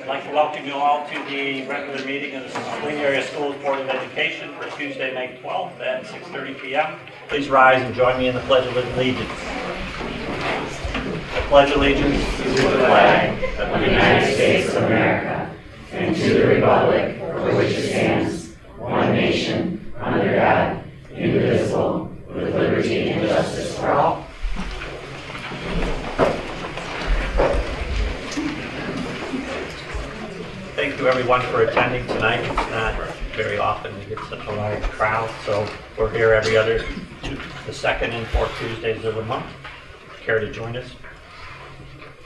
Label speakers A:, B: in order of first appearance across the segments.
A: I'd like to welcome you all to the regular meeting of the Wing Area Schools Board of Education for Tuesday, May 12th at 6.30 p.m. Please rise and join me in the Pledge of Allegiance. Pledge allegiance to the flag
B: of the United States of America and to the republic for which it stands, one nation, under God, indivisible, with liberty and justice for all.
A: Everyone, for attending tonight. It's not very often we get such a large crowd, so we're here every other, the second and fourth Tuesdays of the month. Care to join us?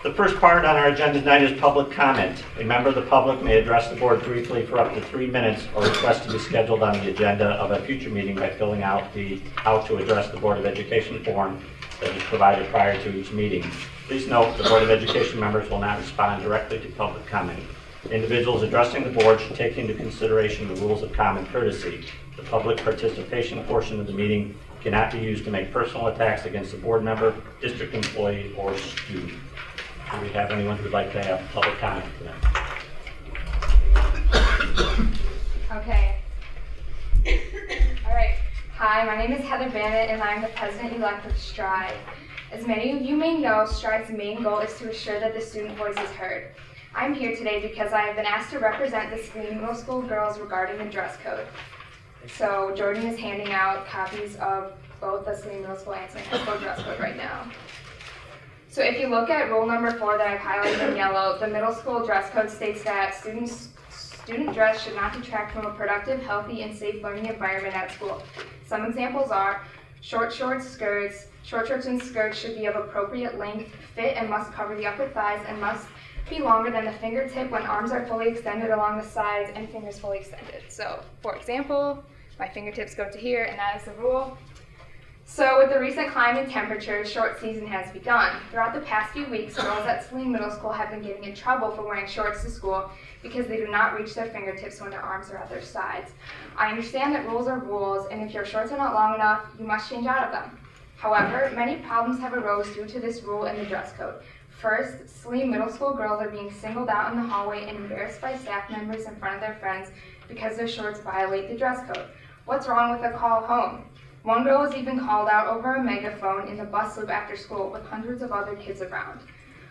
A: The first part on our agenda tonight is public comment. A member of the public may address the board briefly for up to three minutes or request to be scheduled on the agenda of a future meeting by filling out the How to Address the Board of Education form that is provided prior to each meeting. Please note, the Board of Education members will not respond directly to public comment. Individuals addressing the board should take into consideration the rules of common courtesy. The public participation portion of the meeting cannot be used to make personal attacks against a board member, district employee, or student. Do we have anyone who'd like to have public comment tonight?
C: Okay. All right. Hi, my name is Heather Bannett, and I'm the president-elect of Stride. As many of you may know, Stride's main goal is to assure that the student voice is heard. I'm here today because I have been asked to represent the Saline Middle School girls regarding the dress code. So Jordan is handing out copies of both the Saline Middle School and Saline High School dress code right now. So if you look at rule number four that I've highlighted in yellow, the middle school dress code states that students student dress should not detract from a productive, healthy, and safe learning environment at school. Some examples are short shorts, skirts. Short shorts and skirts should be of appropriate length, fit, and must cover the upper thighs and must be longer than the fingertip when arms are fully extended along the sides and fingers fully extended. So, for example, my fingertips go to here, and that is the rule. So, with the recent climb in temperatures, short season has begun. Throughout the past few weeks, girls at Saline Middle School have been getting in trouble for wearing shorts to school because they do not reach their fingertips when their arms are at their sides. I understand that rules are rules, and if your shorts are not long enough, you must change out of them. However, many problems have arose due to this rule in the dress code. First, Saline Middle School girls are being singled out in the hallway and embarrassed by staff members in front of their friends because their shorts violate the dress code. What's wrong with a call home? One girl was even called out over a megaphone in the bus loop after school with hundreds of other kids around.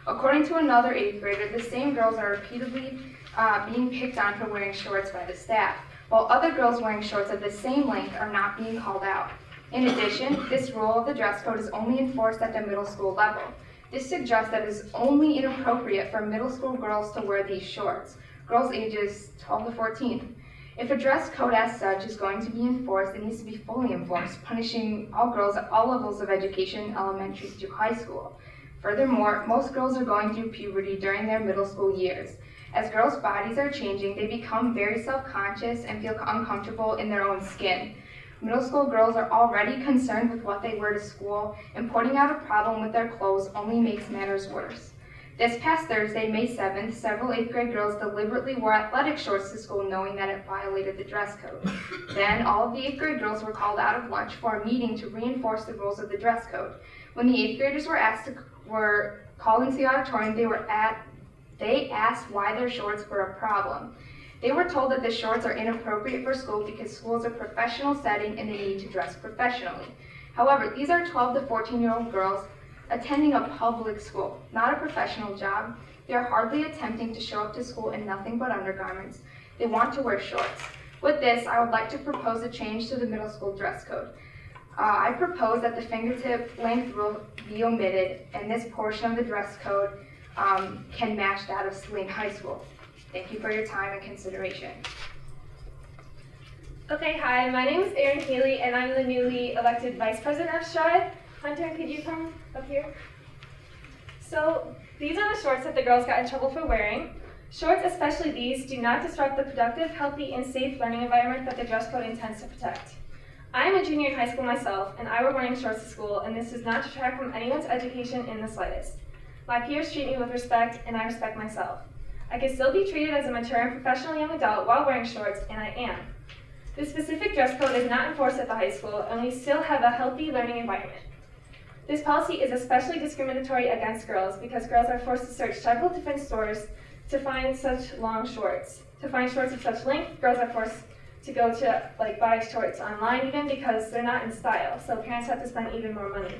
C: According to another eighth grader, the same girls are repeatedly uh, being picked on for wearing shorts by the staff, while other girls wearing shorts of the same length are not being called out. In addition, this rule of the dress code is only enforced at the middle school level. This suggests that it is only inappropriate for middle school girls to wear these shorts, girls ages 12 to 14. If a dress code as such is going to be enforced, it needs to be fully enforced, punishing all girls at all levels of education, elementary through high school. Furthermore, most girls are going through puberty during their middle school years. As girls' bodies are changing, they become very self-conscious and feel uncomfortable in their own skin. Middle school girls are already concerned with what they wear to school, and pointing out a problem with their clothes only makes matters worse. This past Thursday, May 7th, several 8th grade girls deliberately wore athletic shorts to school knowing that it violated the dress code. Then, all of the 8th grade girls were called out of lunch for a meeting to reinforce the rules of the dress code. When the 8th graders were asked to, were called into the auditorium, they were at they asked why their shorts were a problem. They were told that the shorts are inappropriate for school because school is a professional setting and they need to dress professionally. However, these are 12 to 14 year old girls attending a public school, not a professional job. They are hardly attempting to show up to school in nothing but undergarments. They want to wear shorts. With this, I would like to propose a change to the middle school dress code. Uh, I propose that the fingertip length rule be omitted and this portion of the dress code um, can match that of Saline High School. Thank you for your time and consideration.
D: Okay, hi, my name is Erin Haley, and I'm the newly elected vice president of Stride. Hunter, could you come up here? So, these are the shorts that the girls got in trouble for wearing. Shorts, especially these, do not disrupt the productive, healthy, and safe learning environment that the dress code intends to protect. I am a junior in high school myself, and I wear wearing shorts to school, and this does not detract from anyone's education in the slightest. My peers treat me with respect, and I respect myself. I can still be treated as a mature and professional young adult while wearing shorts, and I am. This specific dress code is not enforced at the high school, and we still have a healthy learning environment. This policy is especially discriminatory against girls because girls are forced to search several different stores to find such long shorts. To find shorts of such length, girls are forced to go to like buy shorts online even because they're not in style, so parents have to spend even more money.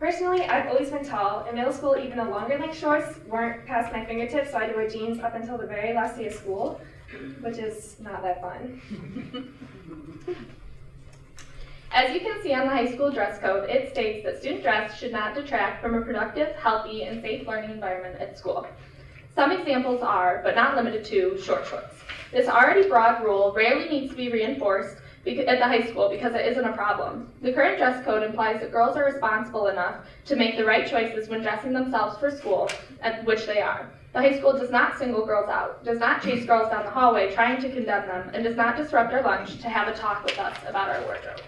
D: Personally, I've always been tall. In middle school, even the longer length shorts weren't past my fingertips, so I had to wear jeans up until the very last day of school, which is not that fun.
E: As you can see on the high school dress code, it states that student dress should not detract from a productive, healthy, and safe learning environment at school. Some examples are, but not limited to, short shorts. This already broad rule rarely needs to be reinforced at the high school because it isn't a problem. The current dress code implies that girls are responsible enough to make the right choices when dressing themselves for school, and which they are. The high school does not single girls out, does not chase girls down the hallway trying to condemn them, and does not disrupt our lunch to have a talk with us about our wardrobe.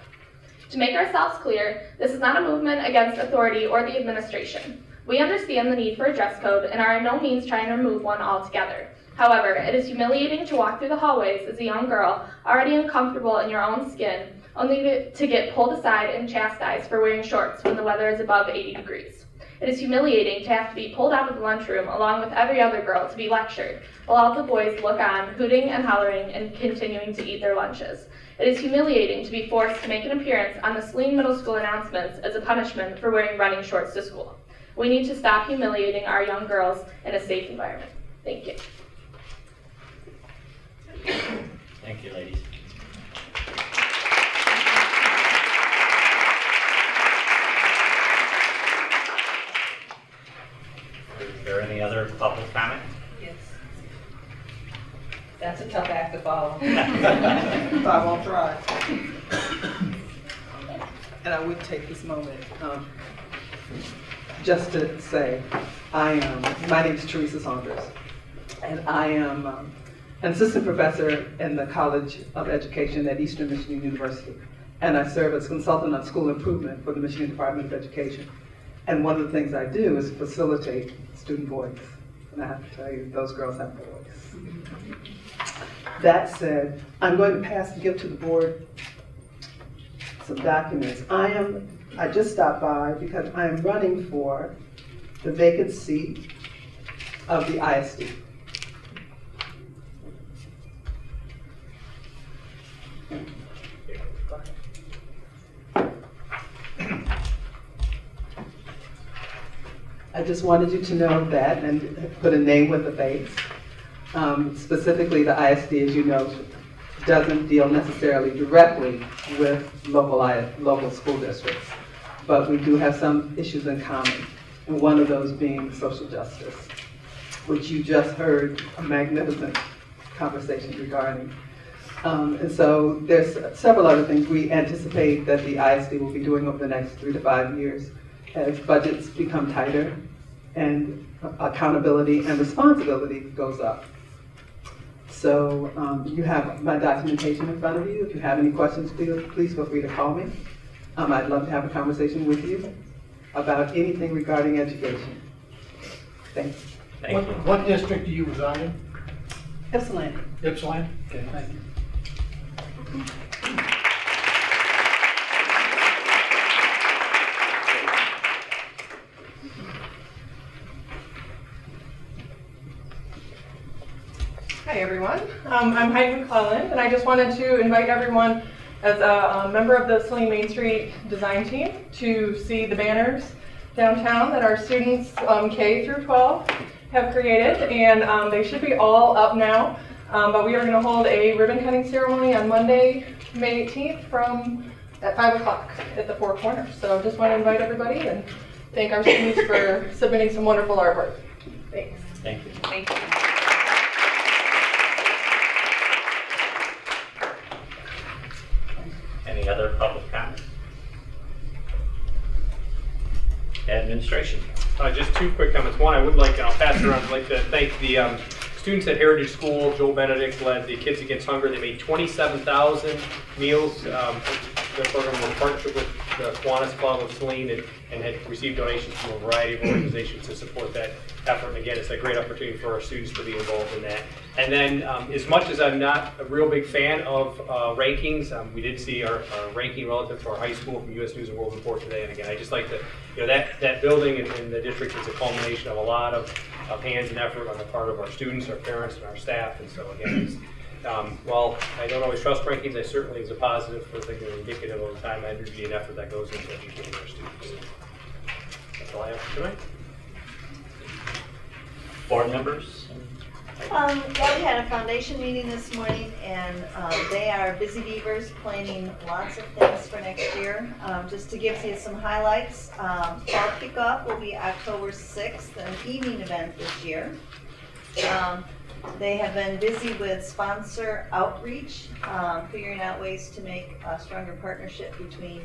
E: To make ourselves clear, this is not a movement against authority or the administration. We understand the need for a dress code and are in no means trying to remove one altogether. However, it is humiliating to walk through the hallways as a young girl, already uncomfortable in your own skin, only to- get pulled aside and chastised for wearing shorts when the weather is above 80 degrees. It is humiliating to have to be pulled out of the lunchroom along with every other girl to be lectured, while all the boys look on, hooting and hollering and continuing to eat their lunches. It is humiliating to be forced to make an appearance on the Saline Middle School announcements as a punishment for wearing running shorts to school. We need to stop humiliating our young girls in a safe environment. Thank you.
A: Thank you, ladies. Is there any other public comment?
F: Yes. That's a tough act to follow.
G: I won't try. And I would take this moment, um, just to say, I am, my name is Teresa Saunders, and I am um, an assistant professor in the College of Education at Eastern Michigan University. And I serve as consultant on school improvement for the Michigan Department of Education. And one of the things I do is facilitate student voice. And I have to tell you, those girls have voice. That said, I'm going to pass and give to the board some documents. I am, I just stopped by because I am running for the vacant seat of the ISD. I just wanted you to know that and put a name with a face. Um, Specifically, the ISD, as you know, doesn't deal necessarily directly with local, local school districts, but we do have some issues in common, and one of those being social justice, which you just heard a magnificent conversation regarding. Um, And so there's several other things we anticipate that the ISD will be doing over the next three to five years as budgets become tighter and accountability and responsibility goes up. So um, you have my documentation in front of you. If you have any questions, please, please feel free to call me. Um, I'd love to have a conversation with you about anything regarding education. Thank you.
A: Thank
H: What,
A: you.
H: what district do you reside in?
G: Ypsilanti.
H: Ypsilanti? Okay, thank you.
I: Hi, everyone. Um, I'm Heidi McClellan, and I just wanted to invite everyone as a, um, member of the Saline Main Street design team to see the banners downtown that our students um, K through 12 have created, and um, they should be all up now. Um, but we are going to hold a ribbon cutting ceremony on Monday, May 18th, from at 5 o'clock at the Four Corners. So I just want to invite everybody and thank our students for submitting some wonderful artwork. Thanks.
A: Thank you.
F: Thank you.
A: Any other public comments? Administration.
J: Uh, just two quick comments. One, I would like, I'll pass it around, I'd like to thank the um, students at Heritage School. Joel Benedict led the Kids Against Hunger. They made 27,000 meals. Um, The program was partnership with the Kiwanis Club of Saline and, and had received donations from a variety of organizations to support that effort. And again, it's a great opportunity for our students to be involved in that. And then, um, as much as I'm not a real big fan of uh, rankings, um, we did see our, our ranking relative to our high school from U.S. News and World Report today. And again, I just like to, you know, that, that building and, and the district is a culmination of a lot of, of hands and effort on the part of our students, our parents, and our staff. And so again, um, while I don't always trust rankings, I certainly is a positive for thinking indicative of the time, energy, and effort that goes into educating our students. That's all I have for tonight.
A: Board members?
B: Um, yeah, we had a foundation meeting this morning and, um, they are busy beavers planning lots of things for next year. Um, just to give you some highlights, um, fall kickoff will be October sixth, an evening event this year. They have been busy with sponsor outreach, um, figuring out ways to make a stronger partnership between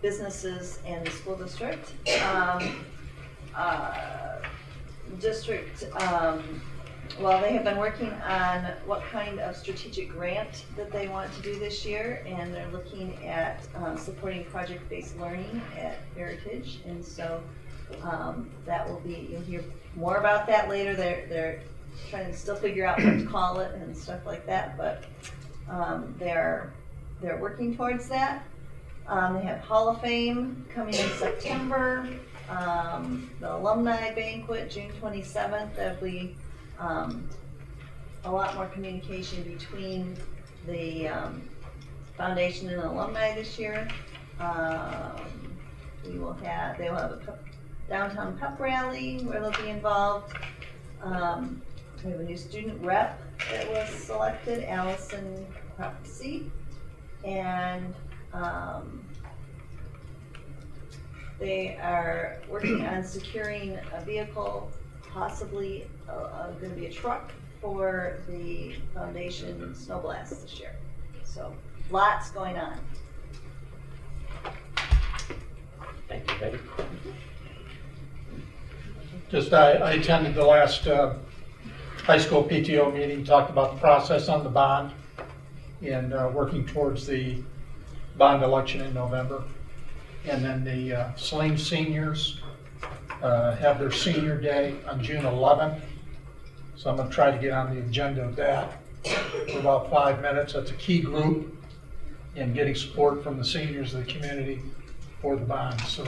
B: businesses and the school district. Um, uh, district, um, well, they have been working on what kind of strategic grant that they want to do this year, and they're looking at um, supporting project-based learning at Heritage, and so um, that will be, you'll hear more about that later. They're, they're trying to still figure out what to call it and stuff like that, but um, they're, they're working towards that. Um, they have Hall of Fame coming in September, um, the alumni banquet, June twenty-seventh, there'll be, um, a lot more communication between the, um, foundation and alumni this year. Um, we will have, they will have a downtown pep rally where they'll be involved. Um, we have a new student rep that was selected, Allison Prophecy. And, um, they are working on securing a vehicle, possibly, uh, uh, gonna be a truck for the foundation snow blast this year. So, lots going on.
A: Thank you, Betty.
H: Just, I, I attended the last, uh, high school PTO meeting, talked about the process on the bond and, uh, working towards the bond election in November. And then the, uh, Saline seniors, uh, have their senior day on June eleventh. So I'm gonna try to get on the agenda of that for about five minutes. That's a key group in getting support from the seniors of the community for the bond. So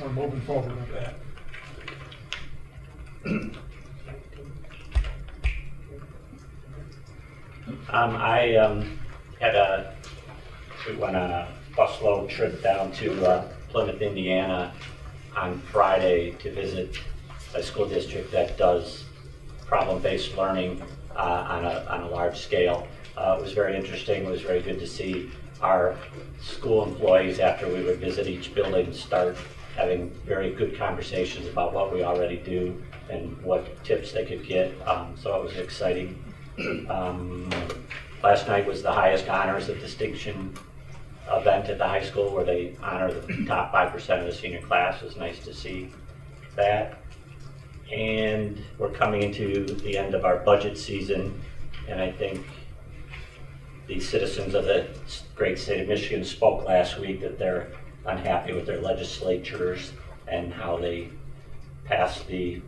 H: we're moving forward with that.
A: Um, I, um, had a, we went on a busload trip down to uh, Plymouth, Indiana on Friday to visit a school district that does problem-based learning, uh, on a, on a large scale. Uh, it was very interesting, it was very good to see our school employees, after we would visit each building, start having very good conversations about what we already do and what tips they could get, um, so it was exciting. Um, Last night was the highest honors of distinction event at the high school where they honor the top five percent of the senior class. It was nice to see that. And we're coming into the end of our budget season, and I think the citizens of the great state of Michigan spoke last week that they're unhappy with their legislatures and how they passed the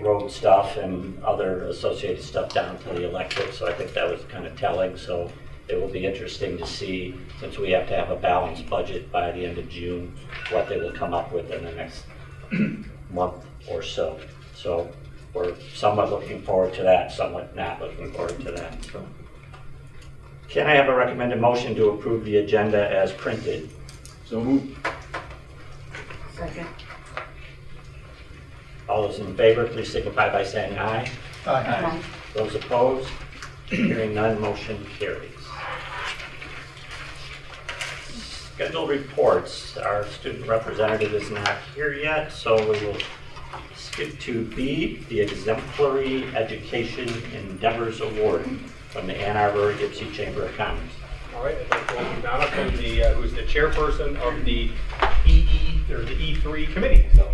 A: road stuff and other associated stuff down to the electric, so I think that was kind of telling. So it will be interesting to see, since we have to have a balanced budget by the end of June, what they will come up with in the next month or so. So we're somewhat looking forward to that, somewhat not looking forward to that, so. Can I have a recommended motion to approve the agenda as printed?
K: So moved.
B: Second.
A: All those in favor, please signify by saying aye.
H: Aye.
A: Those opposed? Hearing none, motion carries. Scheduled reports. Our student representative is not here yet, so we will skip to B, the Exemplary Education Endeavors Award from the Ann Arbor Ypsi Chamber of Commerce.
J: All right, I'd like to welcome Donna from the, uh, who's the chairperson of the EE, or the E3 committee, so.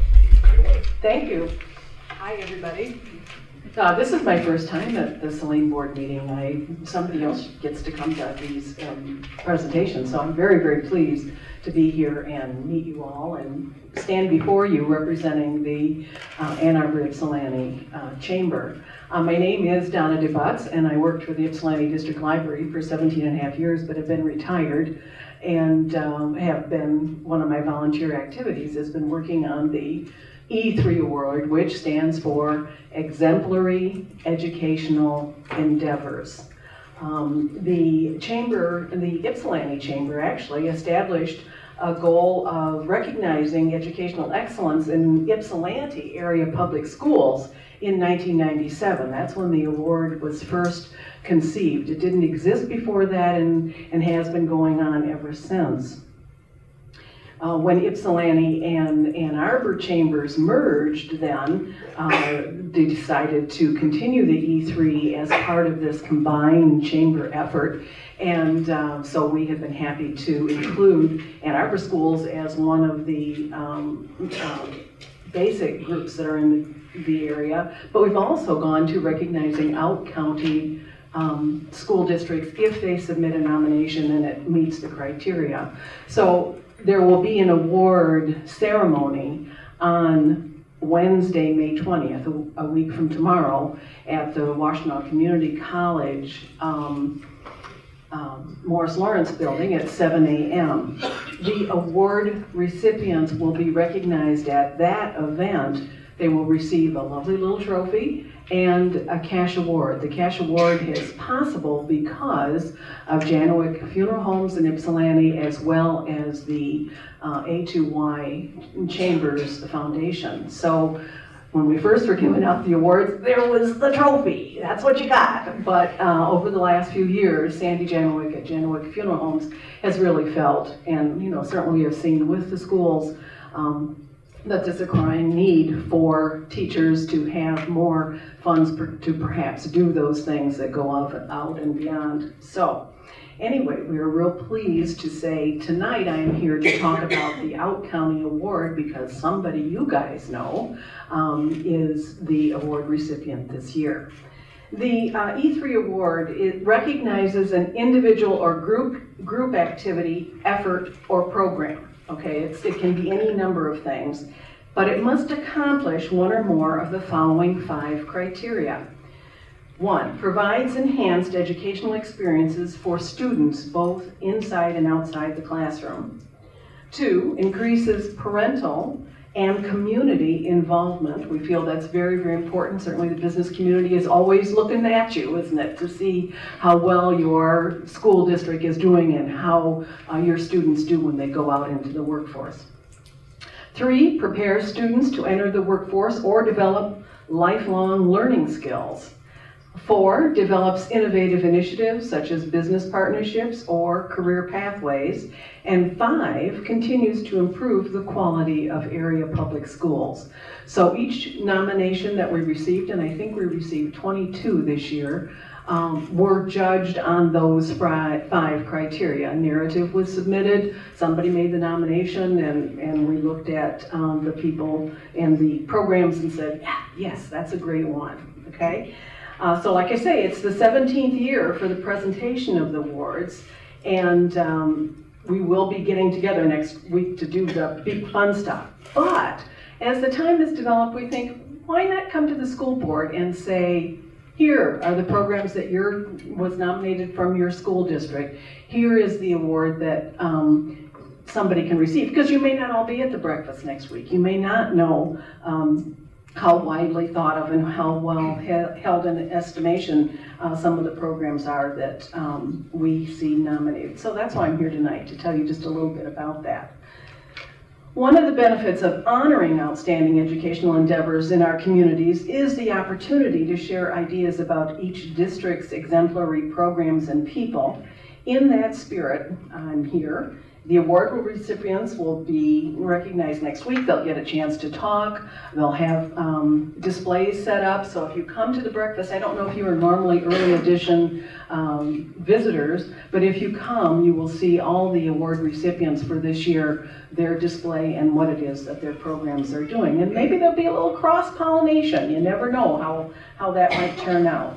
L: Thank you. Hi, everybody.
K: Uh, this is my first time at the Saline Board meeting. I, somebody else gets to come to these um, presentations, so I'm very, very pleased to be here and meet you all and stand before you representing the uh, Ann Arbor Ypsilanti uh, Chamber. Uh, my name is Donna DeButz, and I worked for the Ypsilanti District Library for 17 and a half years, but have been retired and um, have been, one of my volunteer activities has been working on the E3 award, which stands for Exemplary Educational Endeavors. Um, the chamber, the Ypsilanti Chamber actually established a goal of recognizing educational excellence in Ypsilanti area public schools in 1997. That's when the award was first conceived. It didn't exist before that and, and has been going on ever since. Uh, when Ypsilanti and Ann Arbor chambers merged then, uh, they decided to continue the E3 as part of this combined chamber effort. And uh, so we have been happy to include Ann Arbor schools as one of the um, um, basic groups that are in the, the area. But we've also gone to recognizing out-county um, school districts if they submit a nomination and it meets the criteria. So there will be an award ceremony on Wednesday, May 20th, a, week from tomorrow, at the Washtenaw Community College um, um, Morris Lawrence Building at 7 a.m. The award recipients will be recognized at that event. They will receive a lovely little trophy and a cash award. The cash award is possible because of Janowick Funeral Homes in Ypsilanti as well as the uh, A2Y Chambers Foundation. So when we first were giving out the awards, there was the trophy. That's what you got. But uh, over the last few years, Sandy Janowick at Janowick Funeral Homes has really felt, and you know certainly we have seen with the schools, um, that there's a crying need for teachers to have more funds per, to perhaps do those things that go out, out and beyond. So, anyway, we are real pleased to say tonight I am here to talk about the Out County Award because somebody you guys know um, is the award recipient this year. The uh, E3 award it recognizes an individual or group group activity, effort, or program. Okay, it's, it can be any number of things, but it must accomplish one or more of the following five criteria. One, provides enhanced educational experiences for students both inside and outside the classroom. Two, increases parental and community involvement. We feel that's very, very important. Certainly the business community is always looking at you, isn't it, to see how well your school district is doing and how uh, your students do when they go out into the workforce. Three, prepare students to enter the workforce or develop lifelong learning skills. Four, develops innovative initiatives such as business partnerships or career pathways. And five, continues to improve the quality of area public schools. So each nomination that we received, and I think we received 22 this year, um, were judged on those five criteria. A narrative was submitted, somebody made the nomination, and, and we looked at um, the people and the programs and said, yeah, yes, that's a great one, okay? Uh, so like I say, it's the 17th year for the presentation of the awards, and um, we will be getting together next week to do the big fun stuff. But as the time has developed, we think, why not come to the school board and say, here are the programs that your was nominated from your school district. Here is the award that um, somebody can receive, because you may not all be at the breakfast next week. You may not know um, how widely thought of and how well he held in estimation uh, some of the programs are that um, we see nominated. So that's why I'm here tonight, to tell you just a little bit about that. One of the benefits of honoring outstanding educational endeavors in our communities is the opportunity to share ideas about each district's exemplary programs and people. In that spirit, I'm here The award recipients will be recognized next week. They'll get a chance to talk. They'll have um, displays set up. So if you come to the breakfast, I don't know if you are normally early edition um, visitors, but if you come, you will see all the award recipients for this year, their display and what it is that their programs are doing. And maybe there'll be a little cross pollination. You never know how, how that might turn out.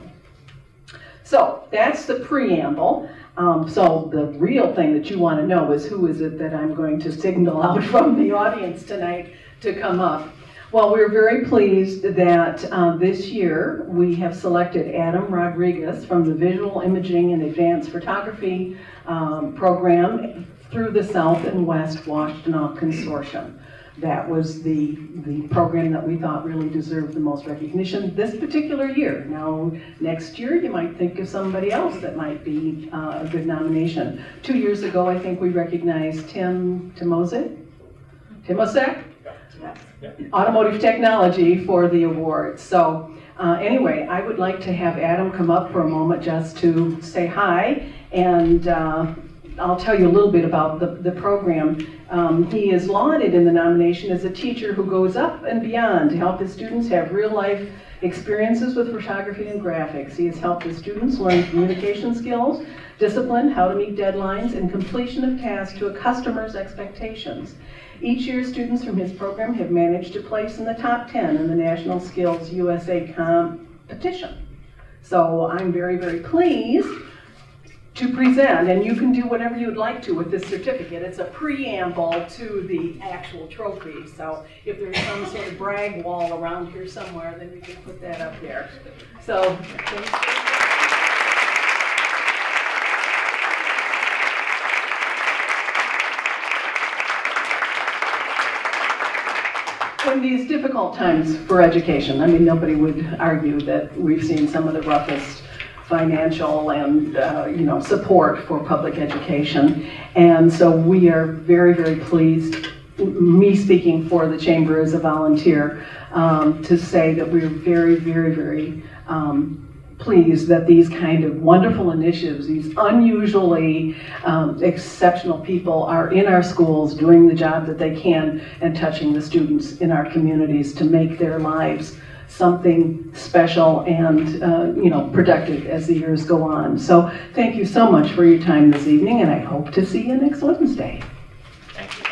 K: So that's the preamble. Um, so the real thing that you want to know is who is it that I'm going to signal out from the audience tonight to come up. Well, we're very pleased that uh, this year we have selected Adam Rodriguez from the Visual Imaging and Advanced Photography um, program through the South and West Washtenaw Consortium. That was the, the program that we thought really deserved the most recognition this particular year. Now, next year, you might think of somebody else that might be uh, a good nomination. Two years ago, I think we recognized Tim Timosek, Timosek? Automotive Technology for the award. So uh, anyway, I would like to have Adam come up for a moment just to say hi and uh, I'll tell you a little bit about the, the program. Um, he is lauded in the nomination as a teacher who goes up and beyond to help his students have real life experiences with photography and graphics. He has helped his students learn communication skills, discipline, how to meet deadlines, and completion of tasks to a customer's expectations. Each year, students from his program have managed to place in the top 10 in the National Skills USA competition. So I'm very, very pleased to present, and you can do whatever you'd like to with this certificate. It's a preamble to the actual trophy. So if there's some sort of brag wall around here somewhere, then you can put that up there. So. In these difficult times for education, I mean, nobody would argue that we've seen some of the roughest financial and uh, you know support for public education. And so we are very, very pleased, me speaking for the Chamber as a volunteer, um, to say that we're very, very, very um, pleased that these kind of wonderful initiatives, these unusually um, exceptional people are in our schools doing the job that they can and touching the students in our communities to make their lives something special and uh, you know productive as the years go on. So thank you so much for your time this evening, and I hope to see you next Wednesday.
A: Thank you.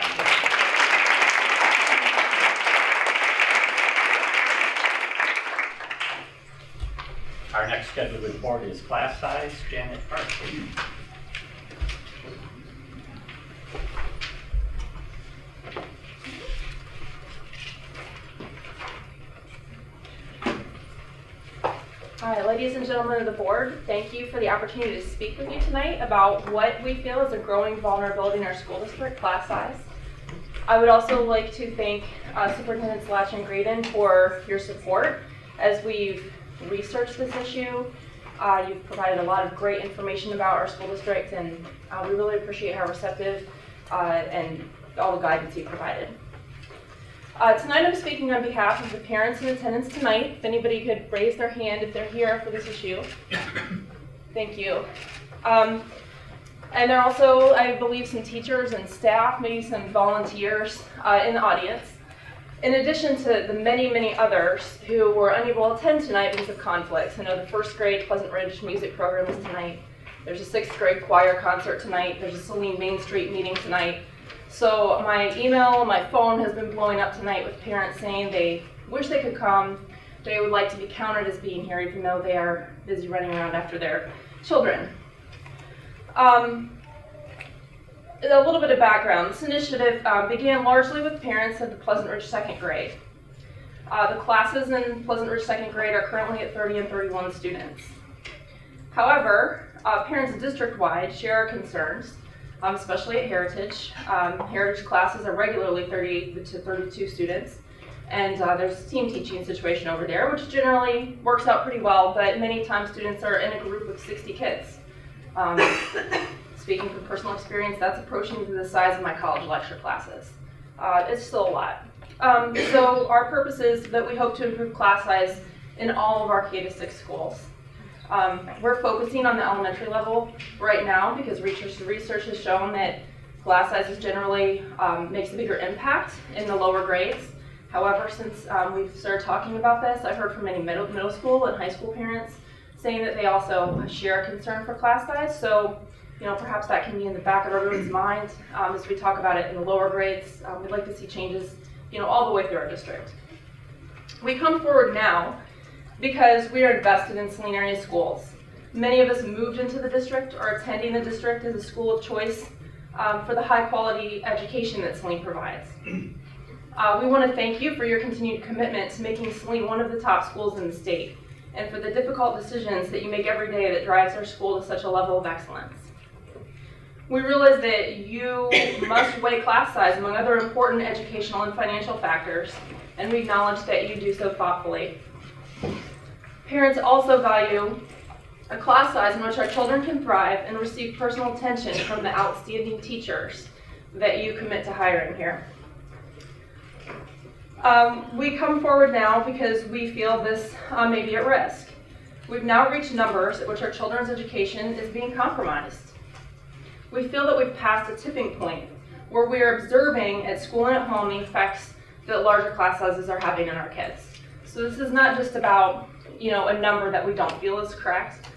A: Our next scheduled report is class size. Janet Park,
L: Hi, ladies and gentlemen of the board, thank you for the opportunity to speak with you tonight about what we feel is a growing vulnerability in our school district, class size. I would also like to thank uh, Superintendent Slash and Graden for your support as we've researched this issue. Uh, you've provided a lot of great information about our school district and uh, we really appreciate how receptive uh, and all the guidance you provided. Uh, tonight I'm speaking on behalf of the parents in attendance tonight. If anybody could raise their hand if they're here for this issue. Thank you. Um, and there are also, I believe, some teachers and staff, maybe some volunteers uh, in the audience. In addition to the many, many others who were unable to attend tonight because of conflicts. I know the first grade Pleasant Ridge music program is tonight. There's a sixth grade choir concert tonight. There's a Saline Main Street meeting tonight. So my email, my phone has been blowing up tonight with parents saying they wish they could come. They would like to be counted as being here even though they are busy running around after their children. Um, a little bit of background. This initiative uh, began largely with parents of the Pleasant Ridge second grade. Uh, the classes in Pleasant Ridge second grade are currently at 30 and 31 students. However, uh, parents district-wide share our concerns um, especially at Heritage. Um, Heritage classes are regularly 38 to 32 students. And uh, there's a team teaching situation over there, which generally works out pretty well, but many times students are in a group of 60 kids. Um, speaking from personal experience, that's approaching the size of my college lecture classes. Uh, it's still a lot. Um, so our purpose is that we hope to improve class size in all of our K-6 schools. Um, we're focusing on the elementary level right now because research, research has shown that Class sizes generally um, makes a bigger impact in the lower grades. However, since um, we've started talking about this, I've heard from many middle, middle school and high school parents saying that they also share a concern for class size. So, you know, perhaps that can be in the back of everyone's mind um, as we talk about it in the lower grades. Um, we'd like to see changes, you know, all the way through our district. We come forward now because we are invested in Saline area schools. Many of us moved into the district or attending the district as a school of choice um, for the high quality education that Saline provides. Uh, we want to thank you for your continued commitment to making Saline one of the top schools in the state and for the difficult decisions that you make every day that drives our school to such a level of excellence. We realize that you must weigh class size among other important educational and financial factors, and we acknowledge that you do so thoughtfully. Parents also value a class size in which our children can thrive and receive personal attention from the outstanding teachers that you commit to hiring here. Um, we come forward now because we feel this uh, may be at risk. We've now reached numbers at which our children's education is being compromised. We feel that we've passed a tipping point where we are observing at school and at home the effects that larger class sizes are having on our kids. So this is not just about you know a number that we don't feel is correct.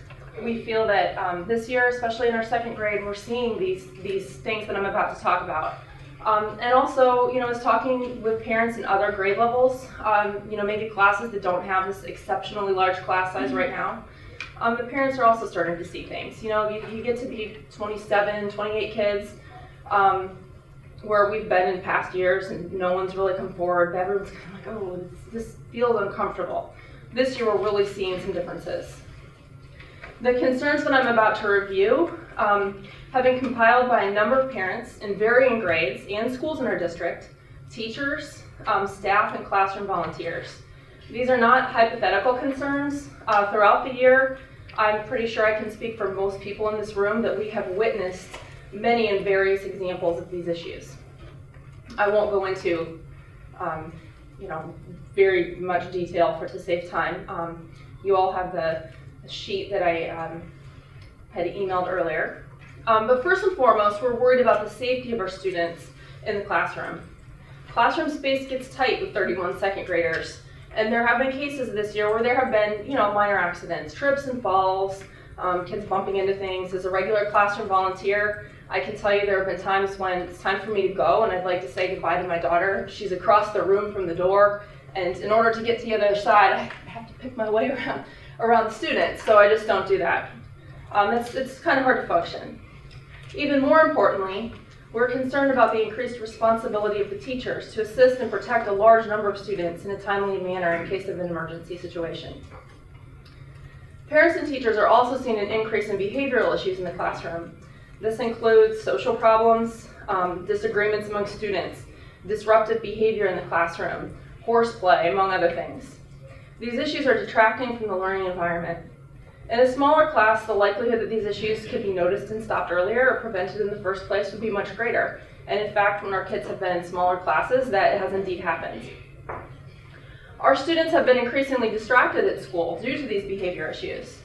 L: We feel that um, this year, especially in our second grade, we're seeing these these things that I'm about to talk about. Um, and also, you know, is talking with parents in other grade levels, um, you know, maybe classes that don't have this exceptionally large class size right now. Um, the parents are also starting to see things. You know, you, you get to be 27, 28 kids, um, where we've been in past years and no one's really come forward. Everyone's kind of like, oh, this, this feels uncomfortable. This year, we're really seeing some differences. The concerns that I'm about to review um, have been compiled by a number of parents in varying grades and schools in our district, teachers, um, staff, and classroom volunteers. These are not hypothetical concerns. Uh, throughout the year, I'm pretty sure I can speak for most people in this room that we have witnessed many and various examples of these issues. I won't go into, um, you know, very much detail for to save time. Um, you all have the sheet that I um, had emailed earlier. Um, but first and foremost, we're worried about the safety of our students in the classroom. Classroom space gets tight with 31 second graders, and there have been cases this year where there have been, you know, minor accidents, trips and falls, um, kids bumping into things. As a regular classroom volunteer, I can tell you there have been times when it's time for me to go and I'd like to say goodbye to my daughter. She's across the room from the door, and in order to get to the other side, I have to pick my way around, around the students, so I just don't do that. Um, it's, it's kind of hard to function. Even more importantly, we're concerned about the increased responsibility of the teachers to assist and protect a large number of students in a timely manner in case of an emergency situation. Parents and teachers are also seeing an increase in behavioral issues in the classroom. This includes social problems, um, disagreements among students, disruptive behavior in the classroom, horseplay, among other things. These issues are detracting from the learning environment. In a smaller class, the likelihood that these issues could be noticed and stopped earlier or prevented in the first place would be much greater. And in fact, when our kids have been in smaller classes, that has indeed happened. Our students have been increasingly distracted at school due to these behavior issues,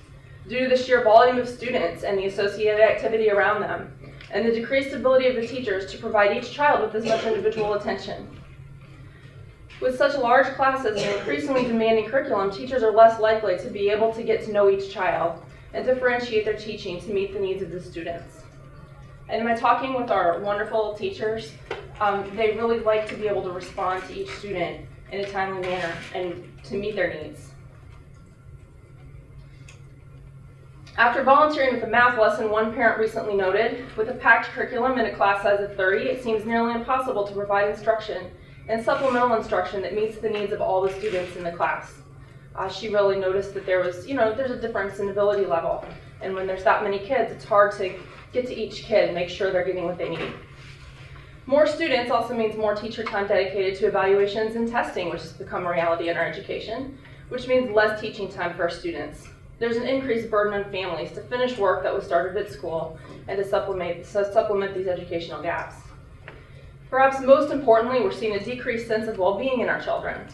L: due to the sheer volume of students and the associated activity around them, and the decreased ability of the teachers to provide each child with as much individual attention. With such large classes and increasingly demanding curriculum, teachers are less likely to be able to get to know each child and differentiate their teaching to meet the needs of the students. And by talking with our wonderful teachers, um, they really like to be able to respond to each student in a timely manner and to meet their needs. After volunteering with a math lesson, one parent recently noted, with a packed curriculum and a class size of 30, it seems nearly impossible to provide instruction and supplemental instruction that meets the needs of all the students in the class. Uh, she really noticed that there was, you know, there's a difference in ability level. And when there's that many kids, it's hard to get to each kid and make sure they're getting what they need. More students also means more teacher time dedicated to evaluations and testing, which has become a reality in our education, which means less teaching time for our students. There's an increased burden on families to finish work that was started at school and to supplement, to supplement these educational gaps. Perhaps most importantly, we're seeing a decreased sense of well-being in our children.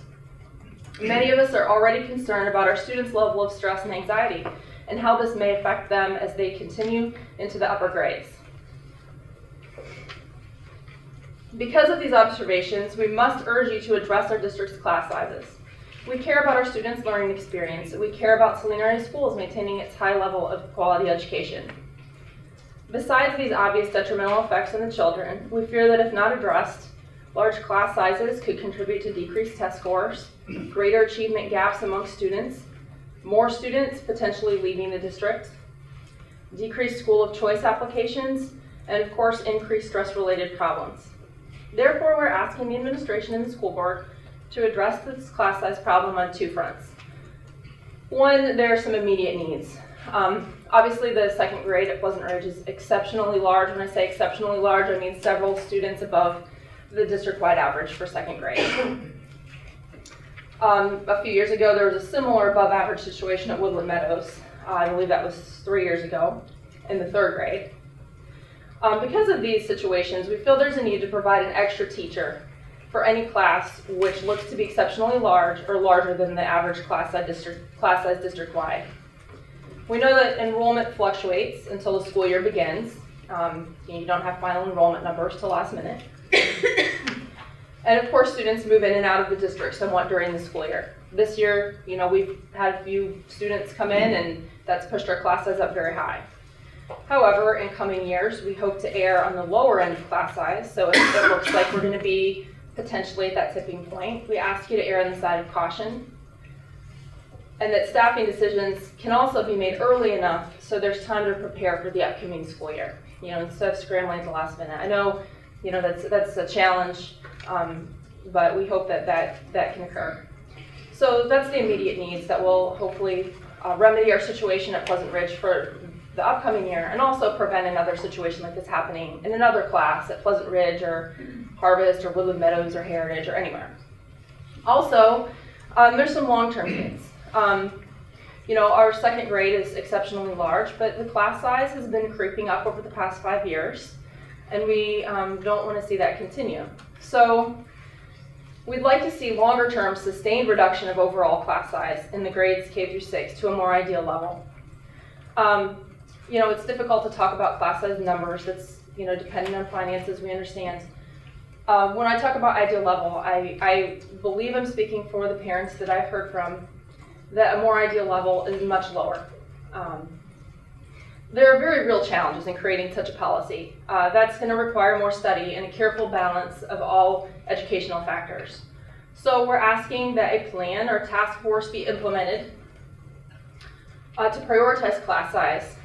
L: Many of us are already concerned about our students' level of stress and anxiety and how this may affect them as they continue into the upper grades. Because of these observations, we must urge you to address our district's class sizes. We care about our students' learning experience. We care about Saline Area Schools maintaining its high level of quality education. Besides these obvious detrimental effects on the children, we fear that if not addressed, large class sizes could contribute to decreased test scores, greater achievement gaps among students, more students potentially leaving the district, decreased school of choice applications, and of course, increased stress-related problems. Therefore, we're asking the administration and the school board to address this class size problem on two fronts. One, there are some immediate needs. Um, obviously, the second grade at Pleasant Ridge is exceptionally large. When I say exceptionally large, I mean several students above the district-wide average for second grade. Um, a few years ago, there was a similar above-average situation at Woodland Meadows. I believe that was three years ago in the third grade. Um, because of these situations, we feel there's a need to provide an extra teacher for any class which looks to be exceptionally large or larger than the average class size district, class size district-wide. We know that enrollment fluctuates until the school year begins. Um, you don't have final enrollment numbers till last minute. and of course, students move in and out of the district somewhat during the school year. This year, you know, we've had a few students come in and that's pushed our class up very high. However, in coming years, we hope to err on the lower end of class size. So if it looks like we're going to be potentially at that tipping point, we ask you to err on the side of caution. And that staffing decisions can also be made early enough so there's time to prepare for the upcoming school year. You know, instead of scrambling at the last minute. I know, you know, that's that's a challenge, um, but we hope that that that can occur. So that's the immediate needs that will hopefully uh, remedy our situation at Pleasant Ridge for the upcoming year and also prevent another situation like this happening in another class at Pleasant Ridge or Harvest or Woodland Meadows or Heritage or anywhere. Also, um, there's some long-term needs. Um, you know, our second grade is exceptionally large, but the class size has been creeping up over the past five years, and we um, don't want to see that continue. So we'd like to see longer-term sustained reduction of overall class size in the grades K through six to a more ideal level. Um, you know, it's difficult to talk about class size numbers. It's, you know, depending on finances, we understand. Uh, when I talk about ideal level, I, I believe I'm speaking for the parents that I've heard from that a more ideal level is much lower. Um, there are very real challenges in creating such a policy. Uh, that's going to require more study and a careful balance of all educational factors. So we're asking that a plan or task force be implemented uh, to prioritize class size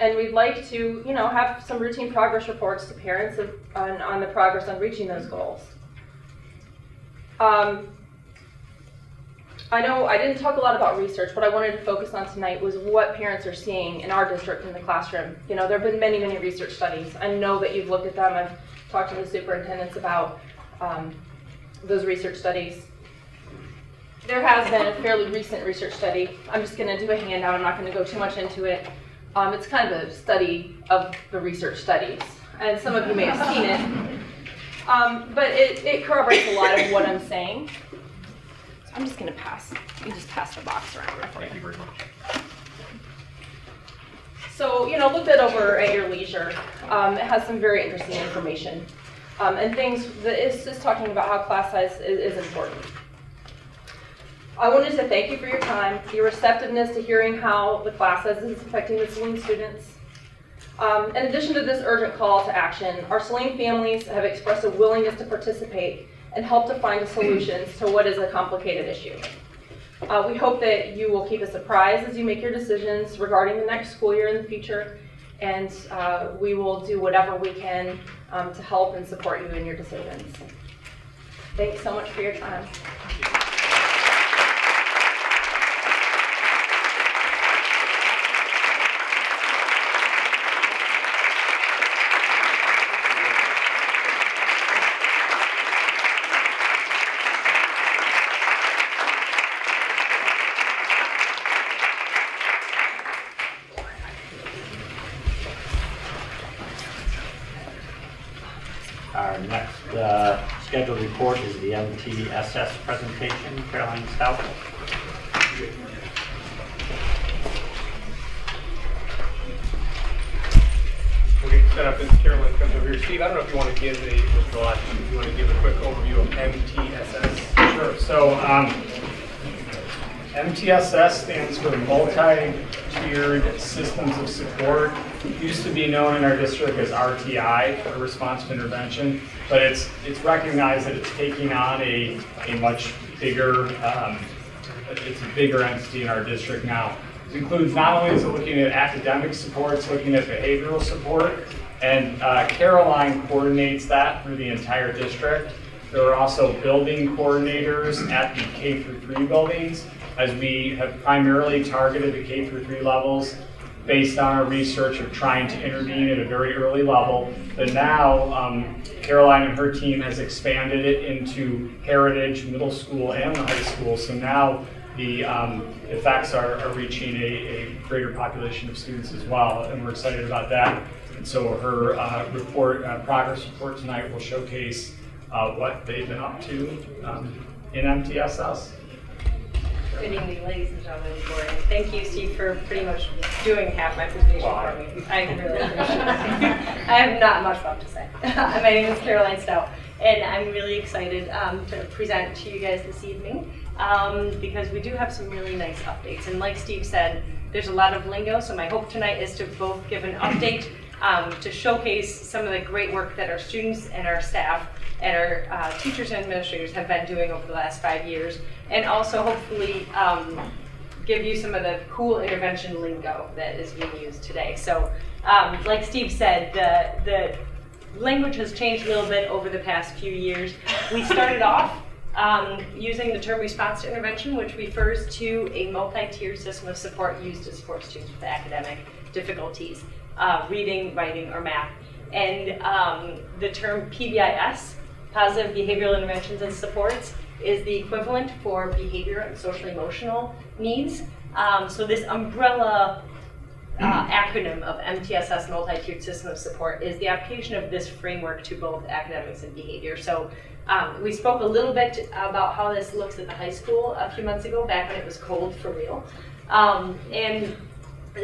L: and we'd like to, you know, have some routine progress reports to parents of, on, on the progress on reaching those goals. Um, I know I didn't talk a lot about research. What I wanted to focus on tonight was what parents are seeing in our district in the classroom. You know, there have been many, many research studies. I know that you've looked at them. I've talked to the superintendents about um, those research studies. There has been a fairly recent research study. I'm just going to do a handout. I'm not going to go too much into it. Um, it's kind of a study of the research studies, and some of you may have seen it. Um, but it, it corroborates a lot of what I'm saying. I'm just going to pass. You just pass the box around. Thank you very much. So, you know, look that over at your leisure. Um, it has some very interesting information um, and things that is just talking about how class size is, is important. I wanted to thank you for your time, your receptiveness to hearing how the class size is affecting the Saline students. Um, in addition to this urgent call to action, our Saline families have expressed a willingness to participate and help to find solutions to what is a complicated issue. Uh, we hope that you will keep us apprised as you make your decisions regarding the next school year in the future, and uh, we will do whatever we can um, to help and support you in your decisions. Thanks so much for your time.
A: Our next uh, scheduled report is the MTSS presentation. Caroline Stout.
J: Okay, set up as Carolyn comes over here. Steve, I don't know if you want to give a, Mr. Lodge, if you want to give a quick overview of MTSS.
M: Sure. So um, MTSS stands for Multi-Tiered Systems of Support. Used to be known in our district as RTI, for Response to Intervention, but it's it's recognized that it's taking on a, a much bigger um, it's a bigger entity in our district now. It includes not only is it looking at academic support, it's looking at behavioral support, and uh, Caroline coordinates that through the entire district. There are also building coordinators at the K through 3 buildings, as we have primarily targeted the K through 3 levels based on our research of trying to intervene at a very early level. But now, um, Caroline and her team has expanded it into Heritage Middle School and the high school. So now the um, effects are, are reaching a, a, greater population of students as well, and we're excited about that. And so her uh, report, uh, progress report tonight will showcase uh, what they've been up to um, in MTSS.
F: Ladies and gentlemen. Thank you, Steve, for pretty much doing half my presentation for me. I really appreciate it. I have not much left to say. my name is Caroline Stout, and I'm really excited um, to present to you guys this evening um, because we do have some really nice updates. And like Steve said, there's a lot of lingo, so my hope tonight is to both give an update um, to showcase some of the great work that our students and our staff and our uh, teachers and administrators have been doing over the last five years, and also hopefully um, give you some of the cool intervention lingo that is being used today. So, um, like Steve said, the, the language has changed a little bit over the past few years. We started off um, using the term response to intervention, which refers to a multi-tiered system of support used to support students with academic difficulties, uh, reading, writing, or math. And um, the term PBIS Positive behavioral interventions and supports is the equivalent for behavior and social emotional needs. Um, so this umbrella uh, acronym of MTSS, multi-tiered system of support, is the application of this framework to both academics and behavior. So um, we spoke a little bit about how this looks at the high school a few months ago, back when it was cold for real. Um, and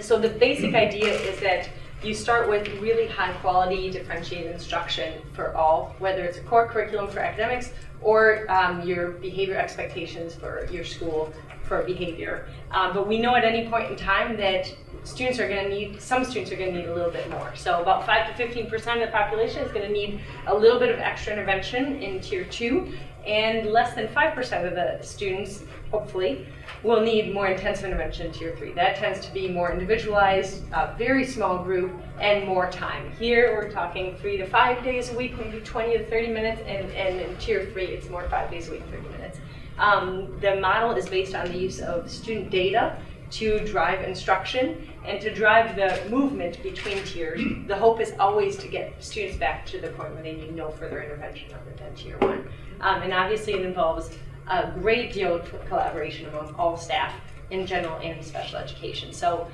F: so the basic idea is that you start with really high quality differentiated instruction for all, whether it's a core curriculum for academics or um, your behavior expectations for your school for behavior. Um, but we know at any point in time that students are going to need, some students are going to need a little bit more. So about 5 to 15% of the population is going to need a little bit of extra intervention in tier 2, and less than 5% of the students, hopefully, will need more intensive intervention in tier three. That tends to be more individualized, uh, very small group, and more time. Here we're talking three to five days a week, maybe 20 to 30 minutes, and, and in tier three it's more five days a week, 30 minutes. Um, the model is based on the use of student data to drive instruction and to drive the movement between tiers. The hope is always to get students back to the point where they need no further intervention other than tier one. Um, and obviously it involves a great deal of collaboration among all staff in general and special education. So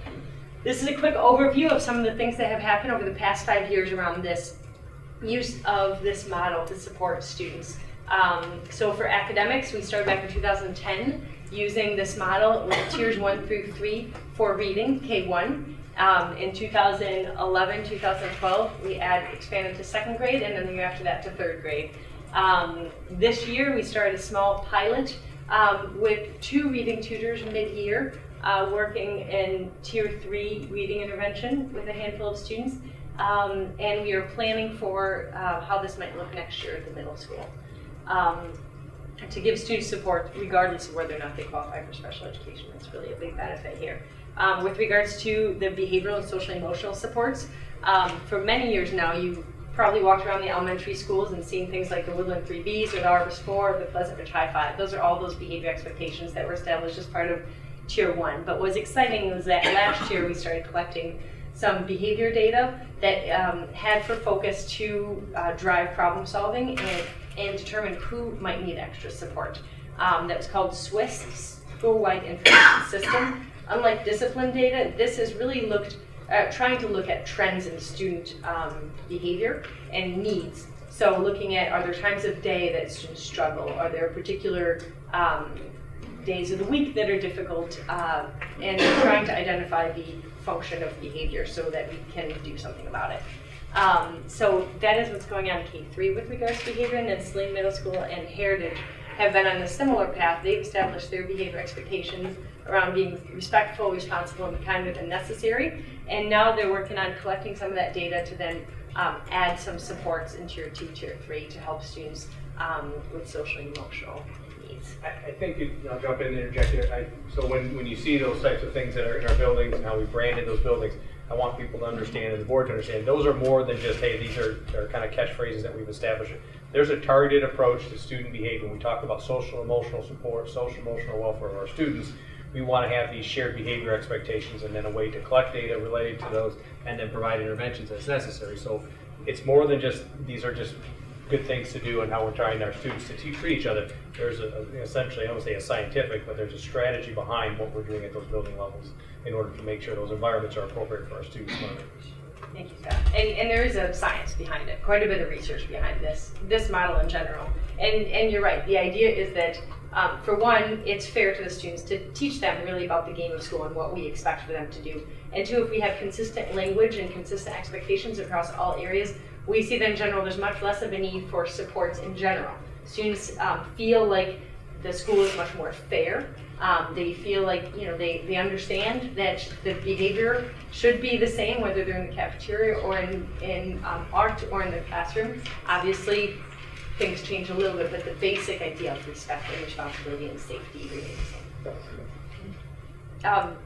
F: this is a quick overview of some of the things that have happened over the past five years around this use of this model to support students. Um, so for academics, we started back in 2010 using this model with tiers one through three for reading, K1. Um, in 2011, 2012, we add expanded to second grade, and then the year after that to third grade. Um, this year, we started a small pilot um, with two reading tutors mid-year uh, working in tier three reading intervention with a handful of students. Um, and we are planning for uh, how this might look next year at the middle school. Um, to give students support regardless of whether or not they qualify for special education. That's really a big benefit here. Um, with regards to the behavioral and social emotional supports, um, for many years now, you probably walked around the elementary schools and seen things like the Woodland 3Bs or the Arbus 4 or the Pleasant Ridge High 5. Those are all those behavior expectations that were established as part of Tier 1. But what's exciting was that last year we started collecting some behavior data that um, had for focus to uh, drive problem solving and, and determine who might need extra support. Um, that was called SWIS, School-Wide Information System. Unlike discipline data, this has really looked uh, trying to look at trends in student um, behavior and needs. So looking at are there times of day that students struggle? Are there particular um, days of the week that are difficult? Uh, and trying to identify the function of behavior so that we can do something about it. Um, so that is what's going on in K3 with regards to behavior, and then Saline Middle School and Heritage have been on a similar path. They've established their behavior expectations around being respectful, responsible, and kind and necessary. And now they're working on collecting some of that data to then um, add some supports into your two, tier three to help students um, with social and emotional needs.
J: I, I think, you I'll jump in and interject here. I, so when, when you see those types of things that are in our buildings and how we branded those buildings, I want people to understand and the board to understand, those are more than just, hey, these are, are kind of catchphrases that we've established. There's a targeted approach to student behavior. We talk about social emotional support, social emotional welfare of our students, we want to have these shared behavior expectations and then a way to collect data related to those and then provide interventions as necessary. So it's more than just, these are just good things to do and how we're trying our students to te- treat each other. There's a, essentially, I don't say a scientific, but there's a strategy behind what we're doing at those building levels in order to make sure those environments are appropriate for our students'.
F: Thank you, Scott. And, and there is a science behind it, quite a bit of research behind this, this model in general. And, and you're right, the idea is that, um, for one, it's fair to the students to teach them really about the game of school and what we expect for them to do. And two, if we have consistent language and consistent expectations across all areas, we see that in general, there's much less of a need for supports in general. Students um, feel like the school is much more fair. Um, they feel like, you know, they, they understand that the behavior should be the same, whether they're in the cafeteria or in, in um, art or in the classroom. Obviously, things change a little bit, but the basic idea of respect and responsibility and safety remains the same. Um,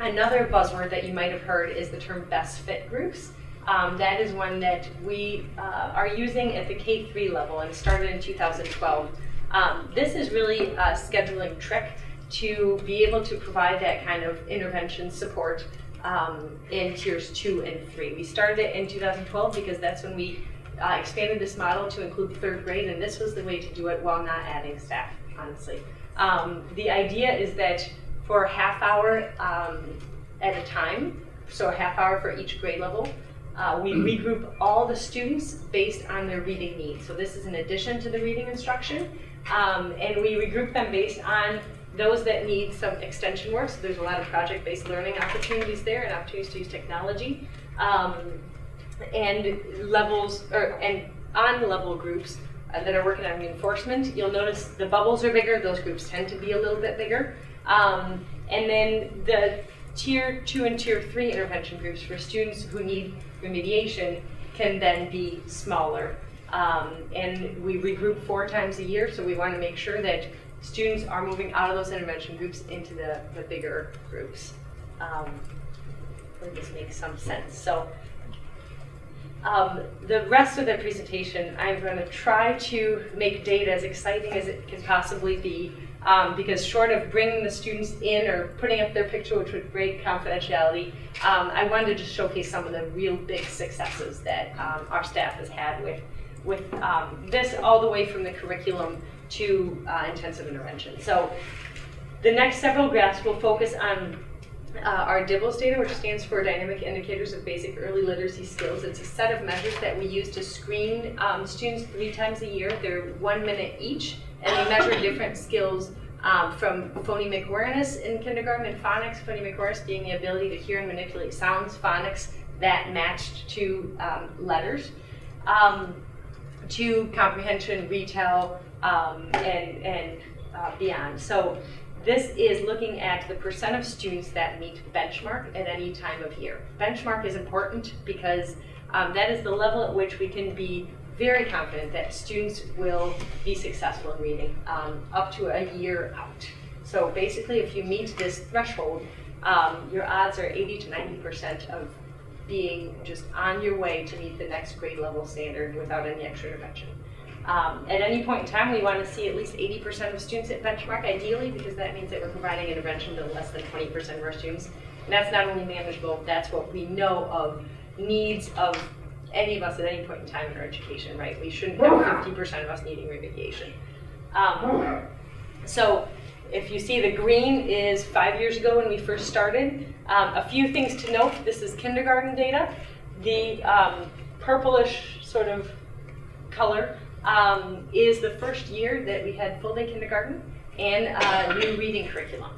F: another buzzword that you might have heard is the term best fit groups. Um, that is one that we uh, are using at the K3 level and started in 2012. Um, this is really a scheduling trick to be able to provide that kind of intervention support um, in tiers two and three. We started it in 2012 because that's when we uh, expanded this model to include third grade, and this was the way to do it while not adding staff, honestly. Um, the idea is that for a half hour um, at a time, so a half hour for each grade level, uh, we regroup all the students based on their reading needs. So this is in addition to the reading instruction. Um, and we regroup them based on those that need some extension work. So there's a lot of project-based learning opportunities there and opportunities to use technology. Um, and levels, or and on-level groups uh, that are working on reinforcement. You'll notice the bubbles are bigger. Those groups tend to be a little bit bigger. Um, and then the tier two and tier three intervention groups for students who need remediation can then be smaller. Um, and we regroup four times a year, so we want to make sure that students are moving out of those intervention groups into the, the bigger groups. Um, this makes some sense. So um, the rest of the presentation, I'm going to try to make data as exciting as it can possibly be, um, because short of bringing the students in or putting up their picture, which would break confidentiality, um, I wanted to just showcase some of the real big successes that um, our staff has had with, with um, this all the way from the curriculum to uh, intensive intervention. So the next several graphs will focus on uh, our DIBELS data, which stands for Dynamic Indicators of Basic Early Literacy Skills. It's a set of measures that we use to screen um, students three times a year. They're one minute each, and we measure different skills um, from phonemic awareness in kindergarten and phonics, phonemic awareness being the ability to hear and manipulate sounds, phonics that matched to um, letters, um, to comprehension, retail, um, and, and uh, beyond. So this is looking at the percent of students that meet benchmark at any time of year. Benchmark is important because um, that is the level at which we can be very confident that students will be successful in reading um, up to a year out. So basically, if you meet this threshold, um, your odds are 80 to 90% of being just on your way to meet the next grade level standard without any extra intervention. Um, at any point in time, we want to see at least 80% of students at benchmark, ideally, because that means that we're providing intervention to less than 20% of our students. And that's not only manageable, that's what we know of needs of any of us at any point in time in our education, right? We shouldn't have 50% of us needing remediation. Um, so if you see the green is five years ago when we first started. Um, a few things to note, this is kindergarten data. The um, purplish sort of color um, is the first year that we had full day kindergarten and uh, new reading curriculum.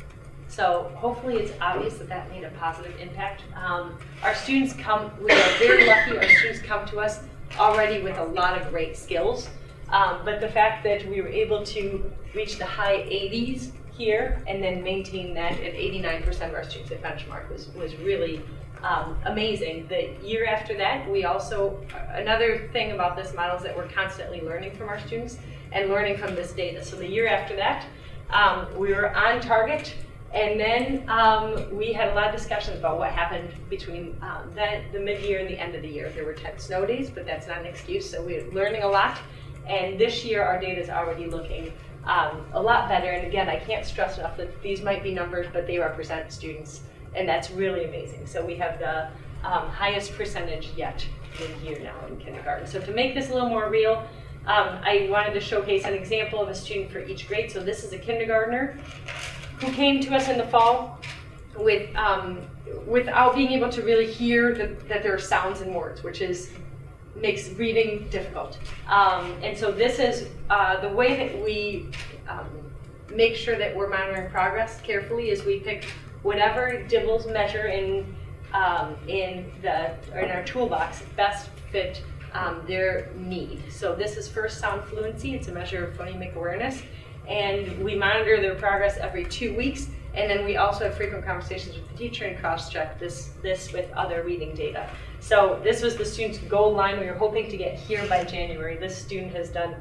F: So hopefully it's obvious that that made a positive impact. Um, our students come, we are very lucky, our students come to us already with a lot of great skills. Um, but the fact that we were able to reach the high 80s here and then maintain that at 89% of our students at benchmark was, was really um, amazing. The year after that, we also, another thing about this model is that we're constantly learning from our students and learning from this data. So the year after that, um, we were on target and then um, we had a lot of discussions about what happened between um, the, the mid-year and the end of the year. There were 10 snow days, but that's not an excuse, so we're learning a lot. And this year, our data is already looking um, a lot better. And again, I can't stress enough that these might be numbers, but they represent students, and that's really amazing. So we have the um, highest percentage yet mid-year now in kindergarten. So to make this a little more real, um, I wanted to showcase an example of a student for each grade. So this is a kindergartner who came to us in the fall with um, without being able to really hear that, that there are sounds and words, which is makes reading difficult. Um, and so this is uh, the way that we um, make sure that we're monitoring progress carefully is we pick whatever DIBELS measure in um, in the in our toolbox best fit um, their need. So this is first sound fluency. It's a measure of phonemic awareness and we monitor their progress every two weeks. And then we also have frequent conversations with the teacher and cross-check this, this with other reading data. So this was the student's goal line. We were hoping to get here by January. This student has done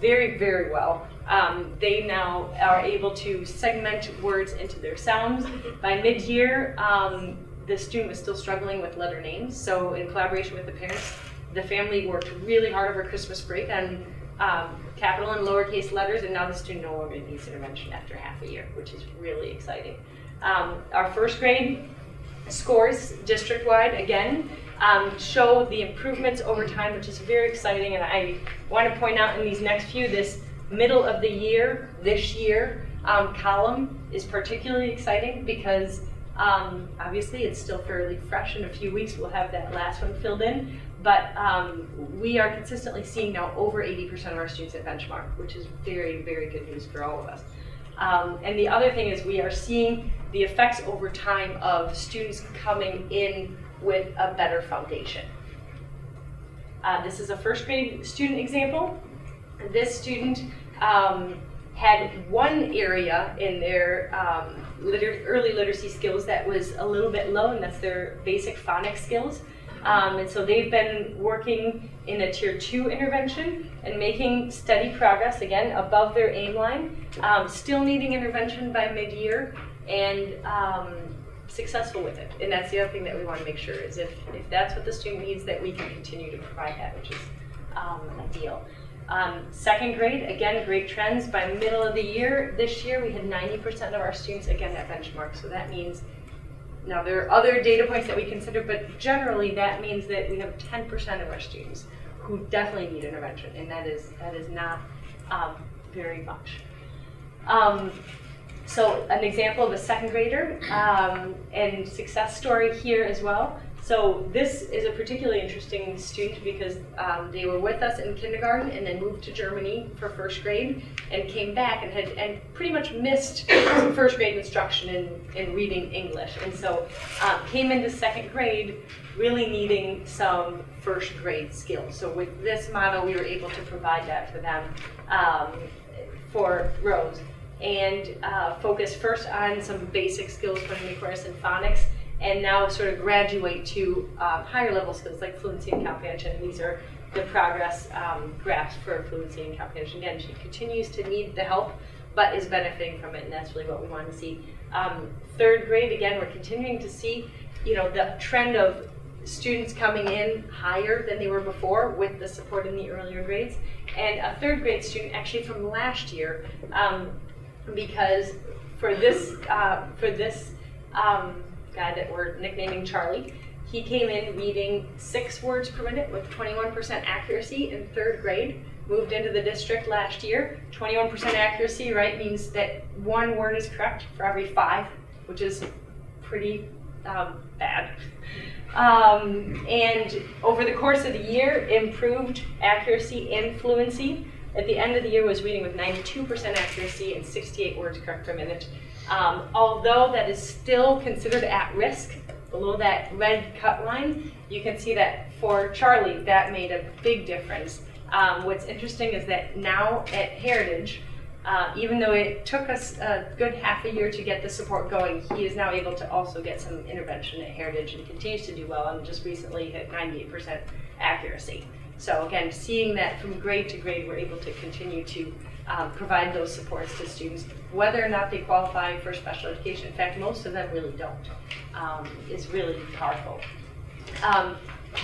F: very, very well. Um, they now are able to segment words into their sounds. By mid-year, um, the student was still struggling with letter names. So in collaboration with the parents, the family worked really hard over Christmas break on um, capital and lowercase letters, and now the student no longer needs intervention after half a year, which is really exciting. Um, our first grade scores district-wide, again, um, show the improvements over time, which is very exciting, and I want to point out in these next few, this middle of the year, this year, um, column is particularly exciting because um, obviously it's still fairly fresh. In a few weeks, we'll have that last one filled in. But um, we are consistently seeing now over 80% of our students at benchmark, which is very, very good news for all of us. Um, and the other thing is we are seeing the effects over time of students coming in with a better foundation. Uh, this is a first grade student example. This student um, had one area in their um, liter early literacy skills that was a little bit low, and that's their basic phonics skills. Um, and so they've been working in a tier two intervention and making steady progress, again, above their aim line, um, still needing intervention by mid-year and um, successful with it. And that's the other thing that we want to make sure is if, if that's what the student needs, that we can continue to provide that, which is um, ideal. Um, second grade, again, great trends. By middle of the year, this year, we had 90% of our students, again, at benchmark. So that means now, there are other data points that we consider, but generally that means that we have 10% of our students who definitely need intervention, and that is, that is not um, very much. Um, so an example of a second grader um, and success story here as well. So this is a particularly interesting student because um, they were with us in kindergarten and then moved to Germany for first grade and came back and had and pretty much missed first grade instruction in, in reading English. And so um, came into second grade really needing some first grade skills. So with this model, we were able to provide that for them um, for Rose and uh, focus first on some basic skills for awareness and phonics and now sort of graduate to um, higher level skills like fluency and comprehension. These are the progress um, graphs for fluency and comprehension. Again, she continues to need the help, but is benefiting from it, and that's really what we want to see. Um, third grade, again, we're continuing to see, you know, the trend of students coming in higher than they were before with the support in the earlier grades. And a third grade student, actually from last year, um, because for this, uh, for this um, guy that we're nicknaming Charlie. He came in reading six words per minute with 21% accuracy in third grade. Moved into the district last year. 21% accuracy, right, means that one word is correct for every five, which is pretty um, bad. Um, and over the course of the year, improved accuracy and fluency. At the end of the year, was reading with 92% accuracy and 68 words correct per minute. Um, although that is still considered at risk, below that red cut line, you can see that for Charlie, that made a big difference. Um, what's interesting is that now at Heritage, uh, even though it took us a good half a year to get the support going, he is now able to also get some intervention at Heritage and continues to do well and just recently hit 98% accuracy. So again, seeing that from grade to grade, we're able to continue to um, provide those supports to students, whether or not they qualify for special education. In fact, most of them really don't. Um, is really powerful. Um,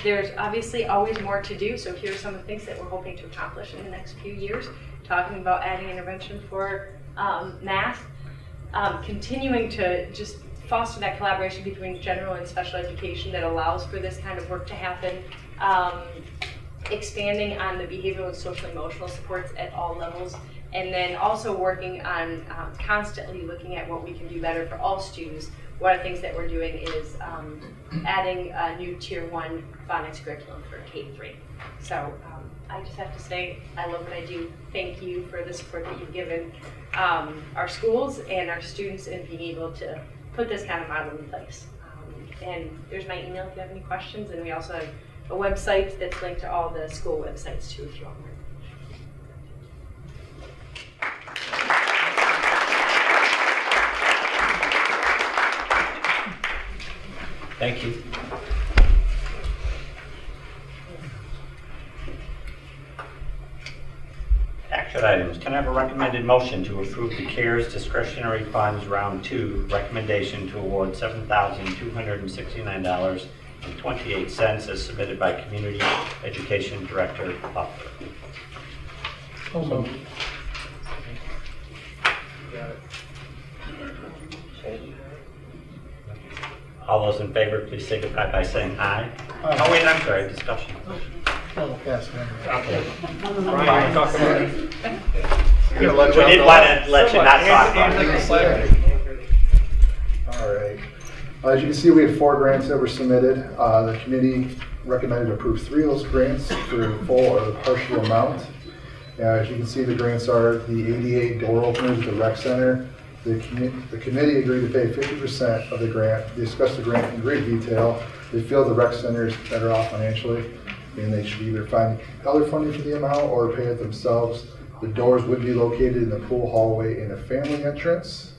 F: there's obviously always more to do, so here are some of the things that we're hoping to accomplish in the next few years. Talking about adding intervention for um, math, um, continuing to just foster that collaboration between general and special education that allows for this kind of work to happen. Expanding on the behavioral and social emotional supports at all levels, and then also working on um, constantly looking at what we can do better for all students. One of the things that we're doing is um, adding a new tier one phonics curriculum for K-3. So um, I just have to say, I love what I do. Thank you for the support that you've given um, our schools and our students in being able to put this kind of model in place. Um, and there's my email if you have any questions, and we also have a website that's linked to all the school websites too if you want more.
A: Thank you. Action items. Can I have a recommended motion to approve the CARES discretionary funds round two recommendation to award $7,269.28 as submitted by Community Education Director Butler?
H: So moved.
A: All those in favor, please signify by saying aye.
H: Aye.
A: Oh, wait, I'm sorry, discussion.
H: Oh, yes, ma'am.
A: Okay.
J: Brian, talk about it.
A: We didn't want to let you not talk about it.
N: All right. Uh, As you can see, we had four grants that were submitted. Uh, The committee recommended approve three of those grants for full or partial amount. Uh, As you can see, the grants are the ADA door openers at the rec center. The commi- the committee agreed to pay 50% of the grant. They discussed the grant in great detail. They feel the rec center is better off financially, and they should either find other funding for the amount or pay it themselves. The doors would be located in the pool hallway and a family entrance.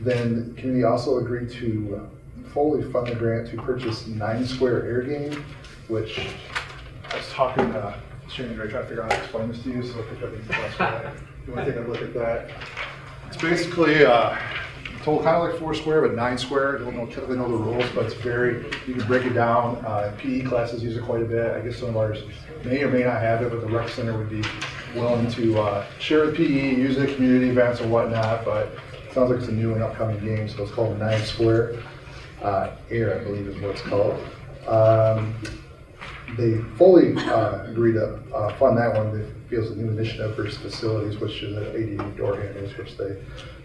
N: Then the committee also agreed to fully fund the grant to purchase nine square air game, which I was talking to Shannon Gray, trying to figure out how to explain this to you, so I think I need to class You want to take a look at that? It's basically, uh, total kind of like four square, but nine square. I don't know, typically know the rules, but it's very, you can break it down. Uh, PE classes use it quite a bit. I guess some of ours may or may not have it, but the rec center would be willing to, uh, share the PE, use it at community events and whatnot, but it sounds like it's a new and upcoming game, so it's called nine square. Uh, air, I believe is what it's called. Um, they fully uh, agreed to uh, fund that one. They feel it's a new initiative for facilities, which is the ADA door handles, which they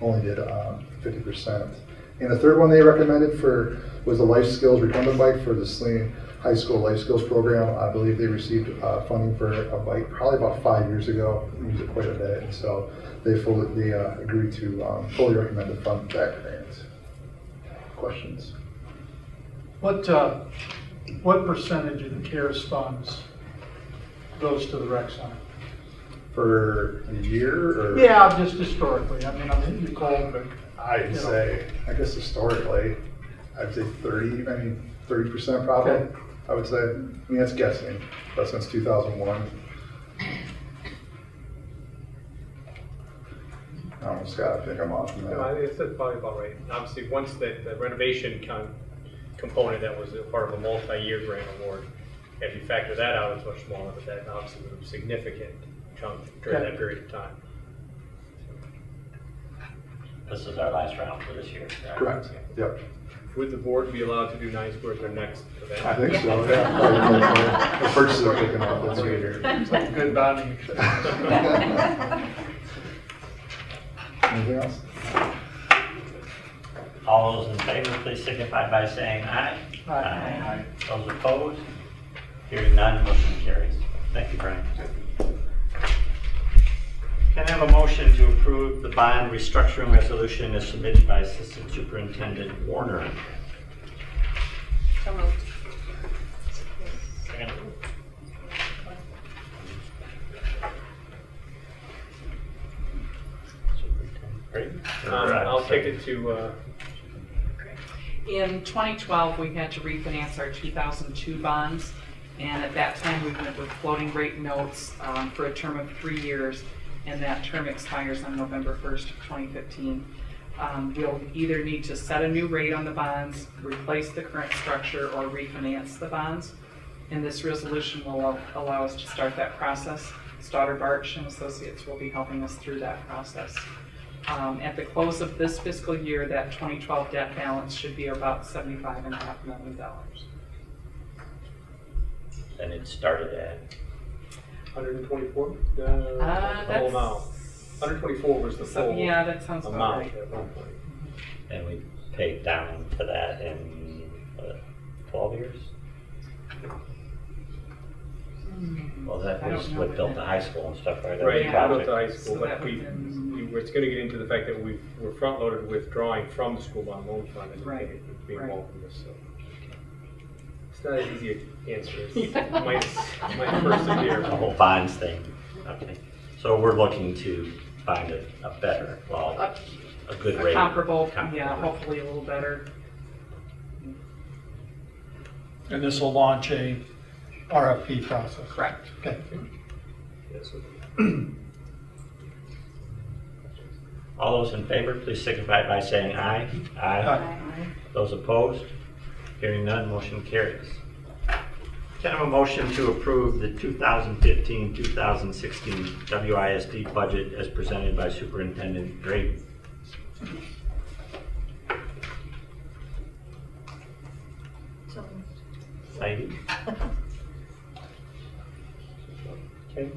N: only did um, 50%. And the third one they recommended for was the life skills recumbent bike for the Saline High School Life Skills Program. I believe they received uh, funding for a bike probably about five years ago. We use it quite a bit, and so they fully they uh, agreed to um, fully recommend to fund that grant. Questions?
H: What, uh, what percentage of the CARES funds goes to the rec center?
N: For a year or?
H: Yeah, just historically, I mean, I'm hitting you cold, but.
N: I'd
H: you know.
N: say, I guess historically, I'd say thirty, I mean, thirty percent probably,
H: Okay.
N: I would say. I mean, that's guessing, but since two thousand one. I almost got, I think I'm off from
J: No, I
N: that.
J: think that's probably about right. Obviously, once the the renovation con- component that was a part of a multi-year grant award, if you factor that out, it's much smaller, but that obviously was a significant chunk during
H: Okay.
J: that period of time.
A: This is our last round for this year.
N: Correct, yep.
J: Would the board be allowed to do nine squares their next event?
N: I think so, yeah. probably, The purchases are picking up, that's right.
H: It's like a good bonding experience.
N: Anything else?
A: All those in favor, please signify by saying aye.
H: Aye.
A: Those opposed? Hearing none, motion carries. Thank you, Brian. Can I have a motion to approve the bond restructuring resolution as submitted by Assistant Superintendent Warner?
F: So moved.
A: Second. Superintendent, Great.
J: Um, I'll take it to, uh,
O: In 2012, we had to refinance our 2002 bonds, and at that time, we went with floating rate notes um, for a term of three years, and that term expires on November 1st, 2015. Um, We'll either need to set a new rate on the bonds, replace the current structure, or refinance the bonds. And this resolution will allow- us to start that process. Stauder Barch and Associates will be helping us through that process. Um, At the close of this fiscal year, that 2012 debt balance should be about $75.5 million.
A: And it started at,
J: 124? Uh,
O: Uh,
J: The whole amount. 124 was the
O: So,
J: full
O: yeah, that sounds about
J: amount
O: right.
J: at one point.
A: and we paid down to that in, what, 12 years? Mm. Well, that
O: I don't
A: was
O: know
A: what
O: what
A: built
O: that-
A: the high school and stuff, right? That
J: Right,
A: the
J: I built
A: project.
J: the high school, but
O: that
J: we,
O: would've been-
J: we, it's gonna get into the fact that we, we're front-loaded withdrawing from the school bond loan fund and
O: Right,
J: and being
O: right.
J: involved in this, so. It's not an easy answer, it's my, my first year.
A: The whole bonds thing, okay. So we're looking to find a, a better, well, a good
O: A
A: rate.
O: Comparable,
A: Comparable
O: yeah,
A: rate.
O: hopefully a little better.
H: And this will launch a RFP process.
O: Correct.
H: Okay.
J: Yes,
A: All those in favor, please signify by saying aye.
H: Aye.
A: Those opposed? Hearing none, motion carries. Can I have a motion to approve the 2015-2016 WISD budget as presented by Superintendent Drake?
B: So moved.
A: Heidi? Okay.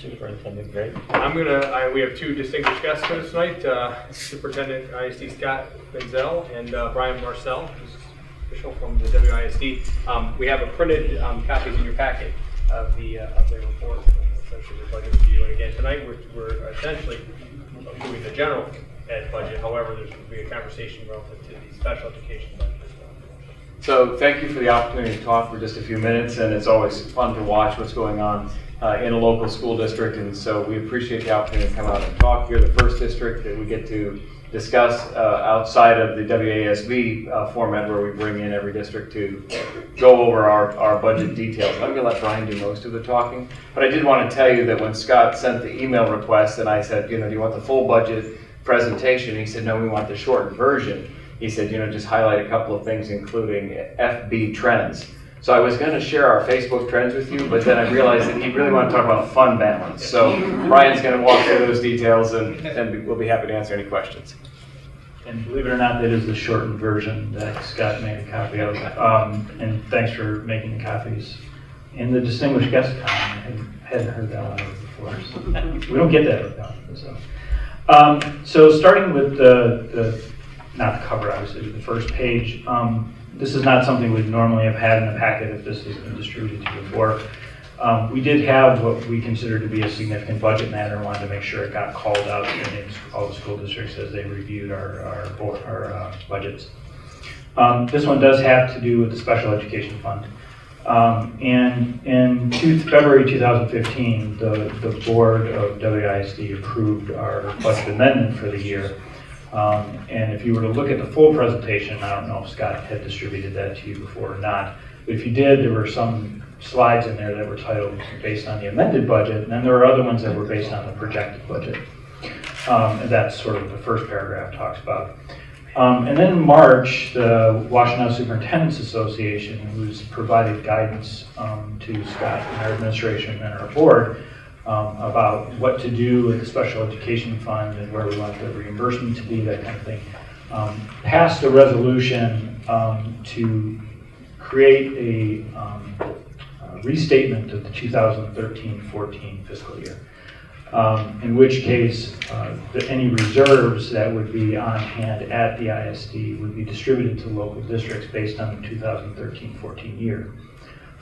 A: Superintendent?
J: I'm gonna, I, we have two distinguished guests with us tonight, uh, Superintendent ISD Scott Menzel and uh, Brian Marcel, who's official from the WISD. Um, we have a printed, um, copies in your packet of the, uh, of their report, essentially the budget review. And again, tonight, we're, we're essentially approving the general ed budget, however, there's gonna be a conversation relative to the special education budget.
P: So thank you for the opportunity to talk for just a few minutes, and it's always fun to watch what's going on uh, in a local school district. And so we appreciate the opportunity to come out and talk here, the first district that we get to discuss uh, outside of the WASB uh, format where we bring in every district to go over our, our budget details. I'm going to let Brian do most of the talking, but I did want to tell you that when Scott sent the email request and I said, you know, do you want the full budget presentation? He said, no, we want the shortened version. He said, you know, just highlight a couple of things, including FB trends. So I was going to share our Facebook trends with you, but then I realized that he really wanted to talk about fund balance. So Brian's going to walk through those details, and, and we'll be happy to answer any questions.
Q: And believe it or not, that is the shortened version that Scott made a copy of. Um, and thanks for making the copies. And the distinguished guest comment, I hadn't- heard that one before. so We don't get that often, so. Um, so starting with the, the, not the cover, obviously, the first page. Um, this is not something we'd normally have had in the packet if this has been distributed to you before. Um, we did have what we consider to be a significant budget matter, and wanted to make sure it got called out in all the school districts as they reviewed our, our, board- our uh, budgets. Um, this one does have to do with the special education fund. Um, and in two, February 2015, the, the board of WISD approved our budget amendment for the year. Um, and if you were to look at the full presentation, I don't know if Scott had distributed that to you before or not. But if you did, there were some slides in there that were titled based on the amended budget, and then there were other ones that were based on the projected budget. Um, and that's sort of the first paragraph talks about. Um, and then in March, the Washtenaw Superintendent's Association, who's provided guidance um, to Scott and our administration and our board um, about what to do with the special education fund and where we want the reimbursement to be, that kind of thing, um, passed a resolution um, to create a um, uh, restatement of the 2013-14 fiscal year. Um, in which case, uh, the, any reserves that would be on hand at the ISD would be distributed to local districts based on the 2013-14 year.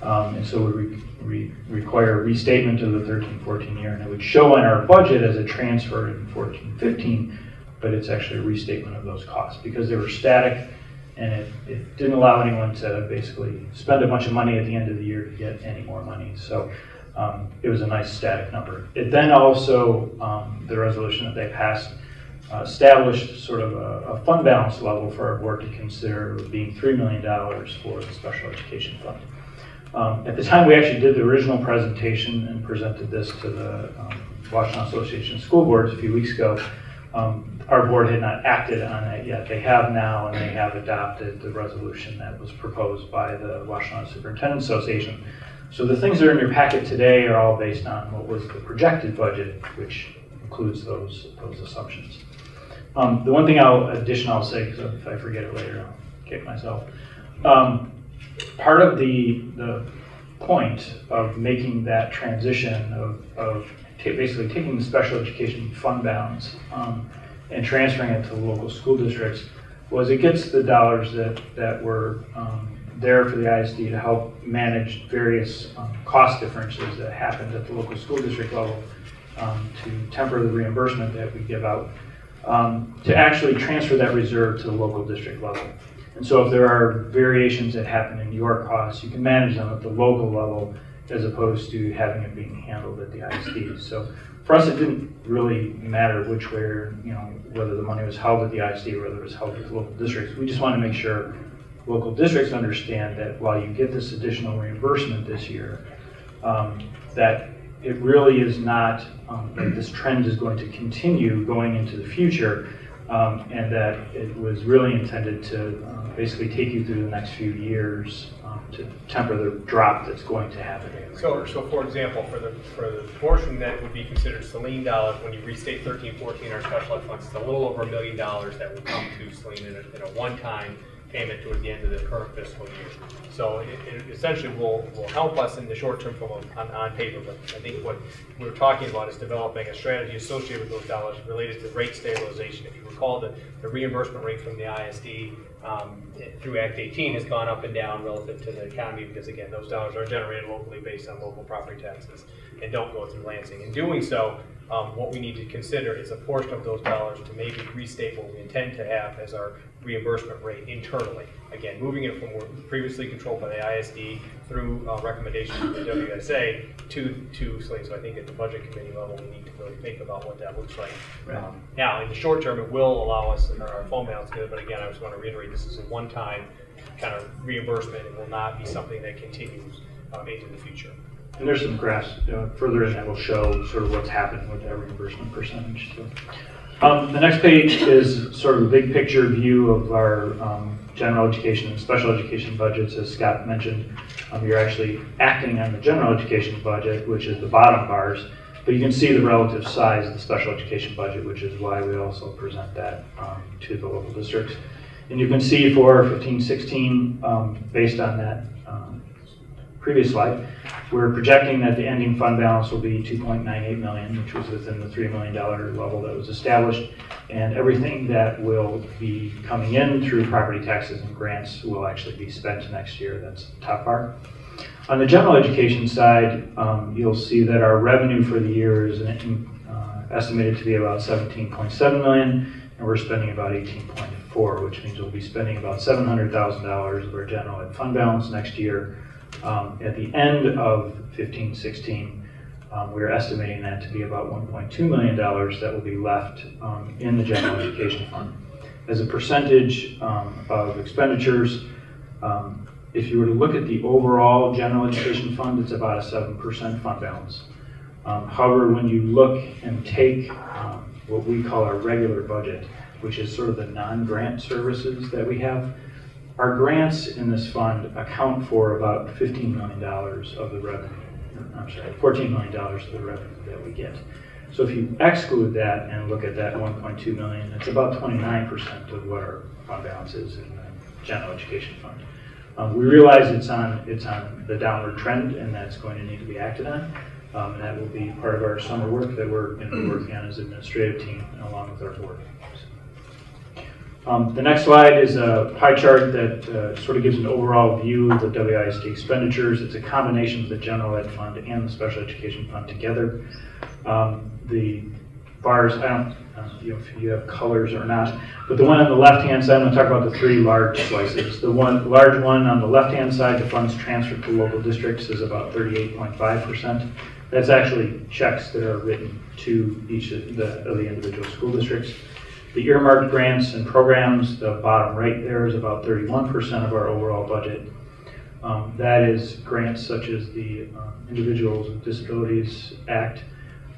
Q: Um, and so it would re- re- require a restatement of the 13-14 year, and it would show in our budget as a transfer in 14-15, but it's actually a restatement of those costs because they were static and it, it didn't allow anyone to basically spend a bunch of money at the end of the year to get any more money. So um, it was a nice static number. It then also, um, the resolution that they passed uh, established sort of a, a fund balance level for our board to consider being $3 million for the special education fund. Um, at the time we actually did the original presentation and presented this to the um, Washtenaw Association of School Boards a few weeks ago, um, our board had not acted on it yet. They have now, and they have adopted the resolution that was proposed by the Washtenaw Superintendent Association. So the things that are in your packet today are all based on what was the projected budget, which includes those, those assumptions. Um, the one thing I'll, addition I'll say, because if I forget it later, I'll kick myself. Um, part of the, the point of making that transition of, of basically taking the special education fund balance um, and transferring it to the local school districts was it gets the dollars that, that were um, there for the ISD to help manage various um, cost differences that happened at the local school district level um, to temper the reimbursement that we give out, um, to actually transfer that reserve to the local district level. And so if there are variations that happen in your costs, you can manage them at the local level as opposed to having it being handled at the ISD. So for us, it didn't really matter which way, you know, whether the money was held at the ISD or whether it was held at the local districts. We just want to make sure local districts understand that while you get this additional reimbursement this year, um, that it really is not, um, that this trend is going to continue going into the future, um, and that it was really intended to uh, basically take you through the next few years um, to temper the drop that's going to happen.
J: So, so for example, for the, for the portion that would be considered Saline dollars, when you restate thirteen fourteen, our special ed funds, it's a little over a million dollars that would come to Saline in a, in a one-time payment towards the end of the current fiscal year. So it, it essentially will, will help us in the short term from, on, on paper, but I think what we're talking about is developing a strategy associated with those dollars related to rate stabilization. If you recall, the, the reimbursement rate from the ISD um, through Act 18 has gone up and down relative to the economy because again, those dollars are generated locally based on local property taxes and don't go through Lansing. In doing so, um, what we need to consider is a portion of those dollars to maybe restate what we intend to have as our reimbursement rate internally. Again, moving it from previously controlled by the ISD through uh, recommendations from the WSA to, to Saline. So I think at the budget committee level, we need to really think about what that looks like. Um, Now, in the short term, it will allow us, and our phone balance good, but again, I just want to reiterate, this is a one-time kind of reimbursement. It will not be something that continues um, into the future.
Q: And there's some graphs uh, further in that will show sort of what's happened with that reimbursement percentage. So, um, The next page is sort of a big picture view of our um, general education and special education budgets. As Scott mentioned, um, you're actually acting on the general education budget, which is the bottom bars, but you can see the relative size of the special education budget, which is why we also present that um, to the local districts. And you can see for 15, 16, um, based on that previous slide, we're projecting that the ending fund balance will be 2.98 million, which was within the $3 million level that was established. And everything that will be coming in through property taxes and grants will actually be spent next year. That's the top part. On the general education side, um, you'll see that our revenue for the year is uh, estimated to be about 17.7 million, and we're spending about 18.4, which means we'll be spending about $700,000 of our general ed fund balance next year. Um, At the end of 15, 16, um, we're estimating that to be about $1.2 million that will be left um, in the general education fund. As a percentage um, of expenditures, um, if you were to look at the overall general education fund, it's about a 7% fund balance. Um, However, when you look and take what we call our regular budget, which is sort of the non-grant services that we have, our grants in this fund account for about $15 million of the revenue. I'm sorry, $14 million of the revenue that we get. So if you exclude that and look at that 1.2 million, it's about 29% of what our fund balance is in the general education fund. Um, we realize it's on it's on the downward trend, and that's going to need to be acted on. Um, and that will be part of our summer work that we're working on as an administrative team along with our board. Um, The next slide is a pie chart that uh, sort of gives an overall view of the WISD expenditures. It's a combination of the general ed fund and the special education fund together. Um, The bars, I don't, don't know if you have colors or not, but the one on the left-hand side, I'm going to talk about the three large slices. The one, large one on the left-hand side, the funds transferred to local districts is about 38.5%. That's actually checks that are written to each of the, of the individual school districts. The earmarked grants and programs, the bottom right there is about 31% of our overall budget. Um, that is grants such as the um, Individuals with Disabilities Act,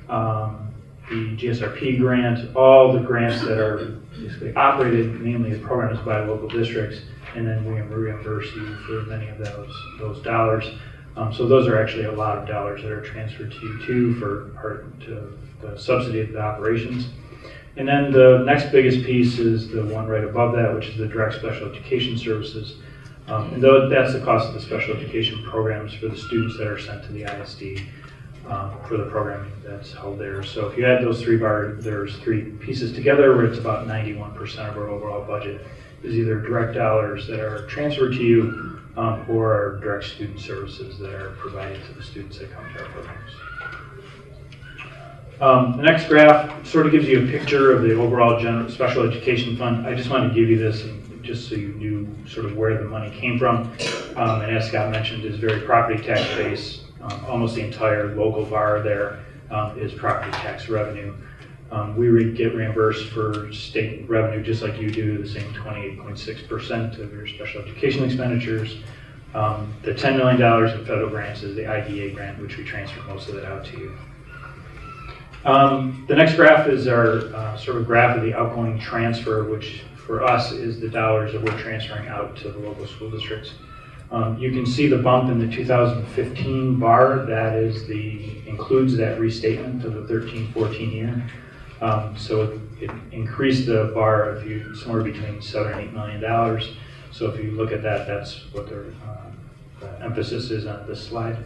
Q: um, the GSRP grant, all the grants that are basically operated mainly as programs by local districts, and then we reimburse you for many of those, those dollars. Um, so those are actually a lot of dollars that are transferred to you too for part to the subsidy of the operations. And then the next biggest piece is the one right above that, which is the direct special education services. Um, and though that's the cost of the special education programs for the students that are sent to the ISD um, for the programming that's held there. So if you add those three bar, there's three pieces together, where it's about 91% of our overall budget is either direct dollars that are transferred to you um, or direct student services that are provided to the students that come to our programs. Um, the next graph sort of gives you a picture of the overall general special education fund. I just wanted to give you this just so you knew sort of where the money came from. Um, and as Scott mentioned, is very property tax based. Um, almost the entire local bar there um, is property tax revenue. Um, we get reimbursed for state revenue just like you do, the same 28.6% of your special education expenditures. Um, the $10 million in federal grants is the IDA grant, which we transfer most of that out to you. Um, the next graph is our uh, sort of graph of the outgoing transfer, which for us is the dollars that we're transferring out to the local school districts. Um, you can see the bump in the 2015 bar. That is the includes that restatement of the 13-14 year. Um, so it, it, increased the bar if you somewhere between seven and eight million dollars. So if you look at that, that's what their uh, the emphasis is on this slide.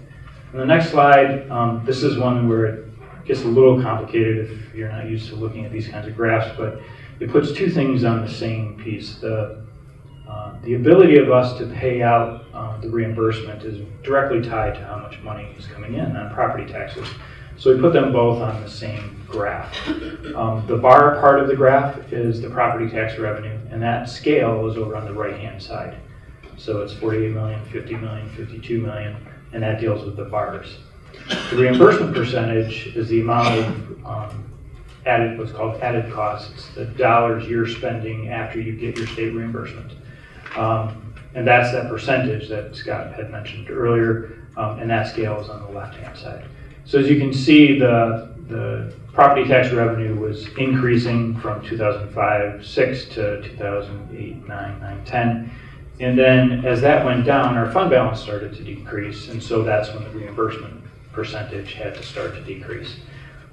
Q: And the next slide, um, this is one where it gets a little complicated if you're not used to looking at these kinds of graphs, but it puts two things on the same piece. The, uh, the ability of us to pay out uh, the reimbursement is directly tied to how much money is coming in on property taxes. So we put them both on the same graph. Um, the bar part of the graph is the property tax revenue, and that scale is over on the right-hand side. So it's 48 million, 50 million, 52 million, and that deals with the bars. The reimbursement percentage is the amount of um, added, what's called added costs, the dollars you're spending after you get your state reimbursement. Um, and that's that percentage that Scott had mentioned earlier, um, and that scale is on the left-hand side. So as you can see, the, the property tax revenue was increasing from 2005-6 to 2008, 9, 9, 10. And then as that went down, our fund balance started to decrease, and so that's when the reimbursement percentage had to start to decrease.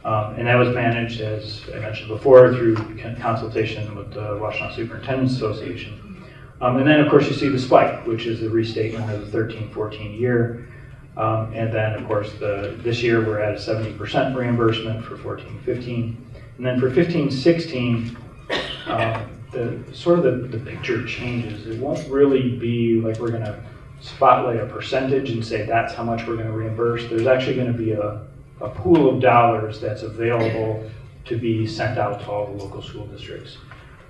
Q: Um, and that was managed, as I mentioned before, through consultation with the Washtenaw Superintendent's Association. Um, and then, of course, you see the spike, which is the restatement of the 13-14 year. Um, and then, of course, the, this year we're at a 70% reimbursement for 14-15. And then for 15-16, um, the sort of the, the picture changes. It won't really be like we're going to spotlight a percentage and say that's how much we're going to reimburse. There's actually going to be a, a pool of dollars that's available to be sent out to all the local school districts.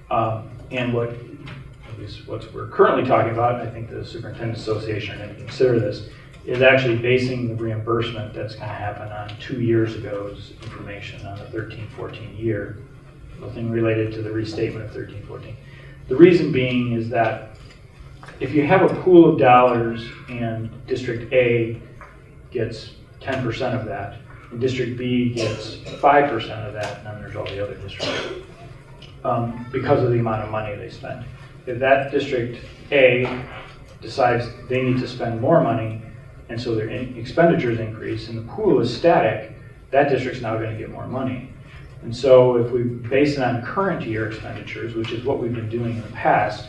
Q: Um, and what, at least what we're currently talking about, I think the Superintendent Association are going to consider this, is actually basing the reimbursement that's going to happen on two years ago's information on the 13-14 year. Nothing related to the restatement of 13-14. The reason being is that if you have a pool of dollars and District A gets 10% of that, and District B gets 5% of that, and then there's all the other districts, um, because of the amount of money they spend. If that District A decides they need to spend more money, and so their in expenditures increase, and the pool is static, that district's now going to get more money. And so if we base it on current year expenditures, which is what we've been doing in the past,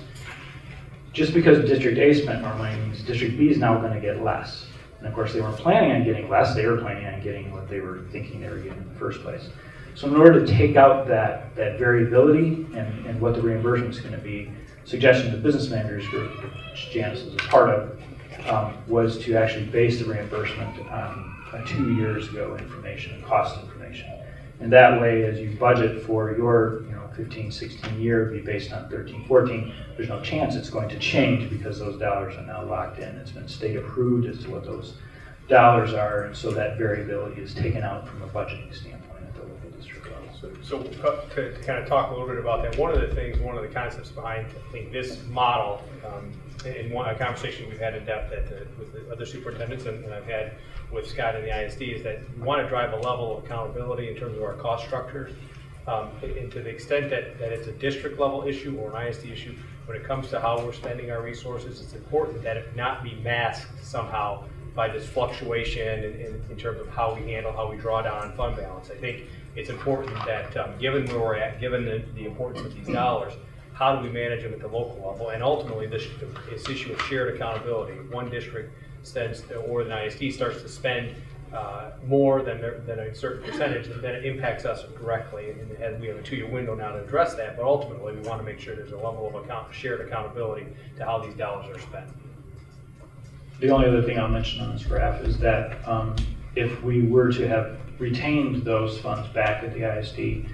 Q: just because District A spent more money means District B is now going to get less. And of course, they weren't planning on getting less, they were planning on getting what they were thinking they were getting in the first place. So in order to take out that, that variability and, and what the reimbursement is going to be, suggestion the business managers group, which Janice is a part of, um, was to actually base the reimbursement on two years ago information, cost information. And that way, as you budget for your, 15, 16 year, be based on 13, 14, there's no chance it's going to change because those dollars are now locked in. It's been state approved as to what those dollars are, and so that variability is taken out from a budgeting standpoint at the local district level.
J: So, so to, to kind of talk a little bit about that, one of the things, one of the concepts behind, I think, this model, um, in one, a conversation we've had in depth at the, with the other superintendents and, and I've had with Scott and the ISD is that we want to drive a level of accountability in terms of our cost structures. Um, and to the extent that, that it's a district level issue or an ISD issue, when it comes to how we're spending our resources, it's important that it not be masked somehow by this fluctuation in, in, in terms of how we handle, how we draw down on fund balance. I think it's important that, um, given where we're at, given the, the importance of these dollars, how do we manage them at the local level? And ultimately, this, this issue of shared accountability. One district spends, or an ISD starts to spend uh, more than, their- than a certain percentage, then it impacts us directly. And, and we have a two-year window now to address that, but ultimately, we want to make sure there's a level of account, shared accountability to how these dollars are spent.
Q: The only other thing I'll mention on this graph is that um, if we were to have retained those funds back at the ISD,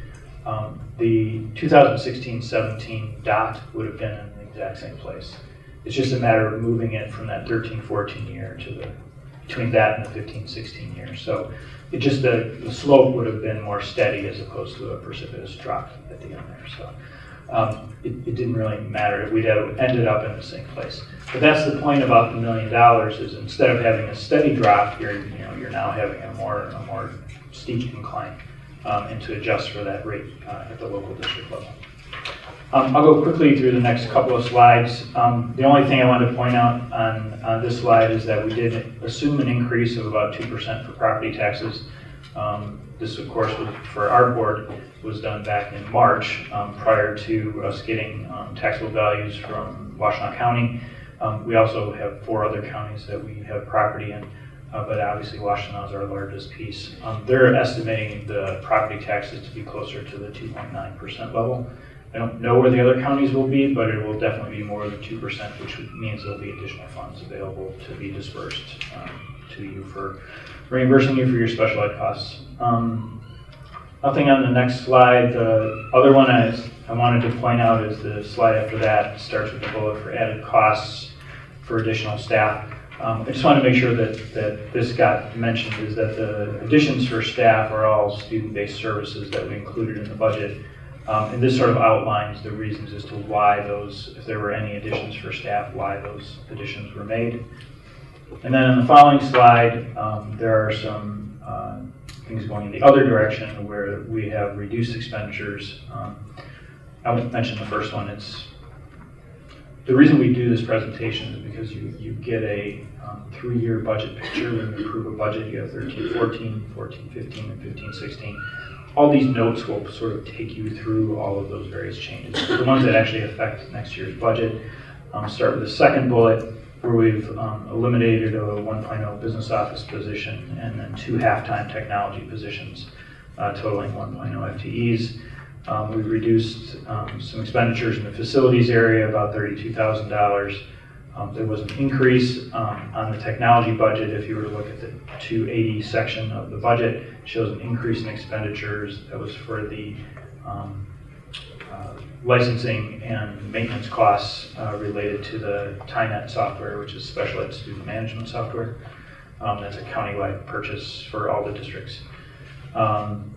Q: um, the 2016-17 dot would have been in the exact same place. It's just a matter of moving it from that 13-14 year to the, between that and the 15-16 years. So it just, the, the slope would have been more steady as opposed to a precipitous drop at the end there. So um, it, it didn't really matter. We'd have ended up in the same place. But that's the point about the million dollars is instead of having a steady drop, you're, you know, you're now having a more, a more steep incline um, and to adjust for that rate uh, at the local district level. Um, I'll go quickly through the next couple of slides. Um, the only thing I wanted to point out on, on this slide is that we did assume an increase of about 2% for property taxes. Um, this, of course, for our board was done back in March um, prior to us getting um, taxable values from Washtenaw County. Um, we also have four other counties that we have property in, uh, but obviously Washtenaw is our largest piece. They're estimating the property taxes to be closer to the 2.9% level. I don't know where the other counties will be, but it will definitely be more than 2%, which means there'll be additional funds available to be dispersed um, to you for reimbursing you for your special ed costs. Um, nothing on the next slide. The other one I, I wanted to point out is the slide after that. Starts with the bullet for added costs for additional staff. Um, I just want to make sure that, that this got mentioned is that the additions for staff are all student-based services that we included in the budget. Um, and this sort of outlines the reasons as to why those, if there were any additions for staff, why those additions were made. And then on the following slide, um, there are some uh, things going in the other direction where we have reduced expenditures. Um, I won't mention the first one. It's the reason we do this presentation is because you, you get a um, three-year budget picture when you approve a budget. You have 13, 14, 14, 15, and 15, 16 all these notes will sort of take you through all of those various changes. The ones that actually affect next year's budget um, start with the second bullet, where we've um, eliminated a 1.0 business office position and then two half-time technology positions, uh, totaling 1.0 FTEs. Um, we've reduced um, some expenditures in the facilities area, about $32,000. Um, there was an increase um, on the technology budget. If you were to look at the 280 section of the budget, shows an increase in expenditures. That was for the um, uh, licensing and maintenance costs uh, related to the TIENET software, which is special ed student management software. Um, that's a countywide purchase for all the districts. Um,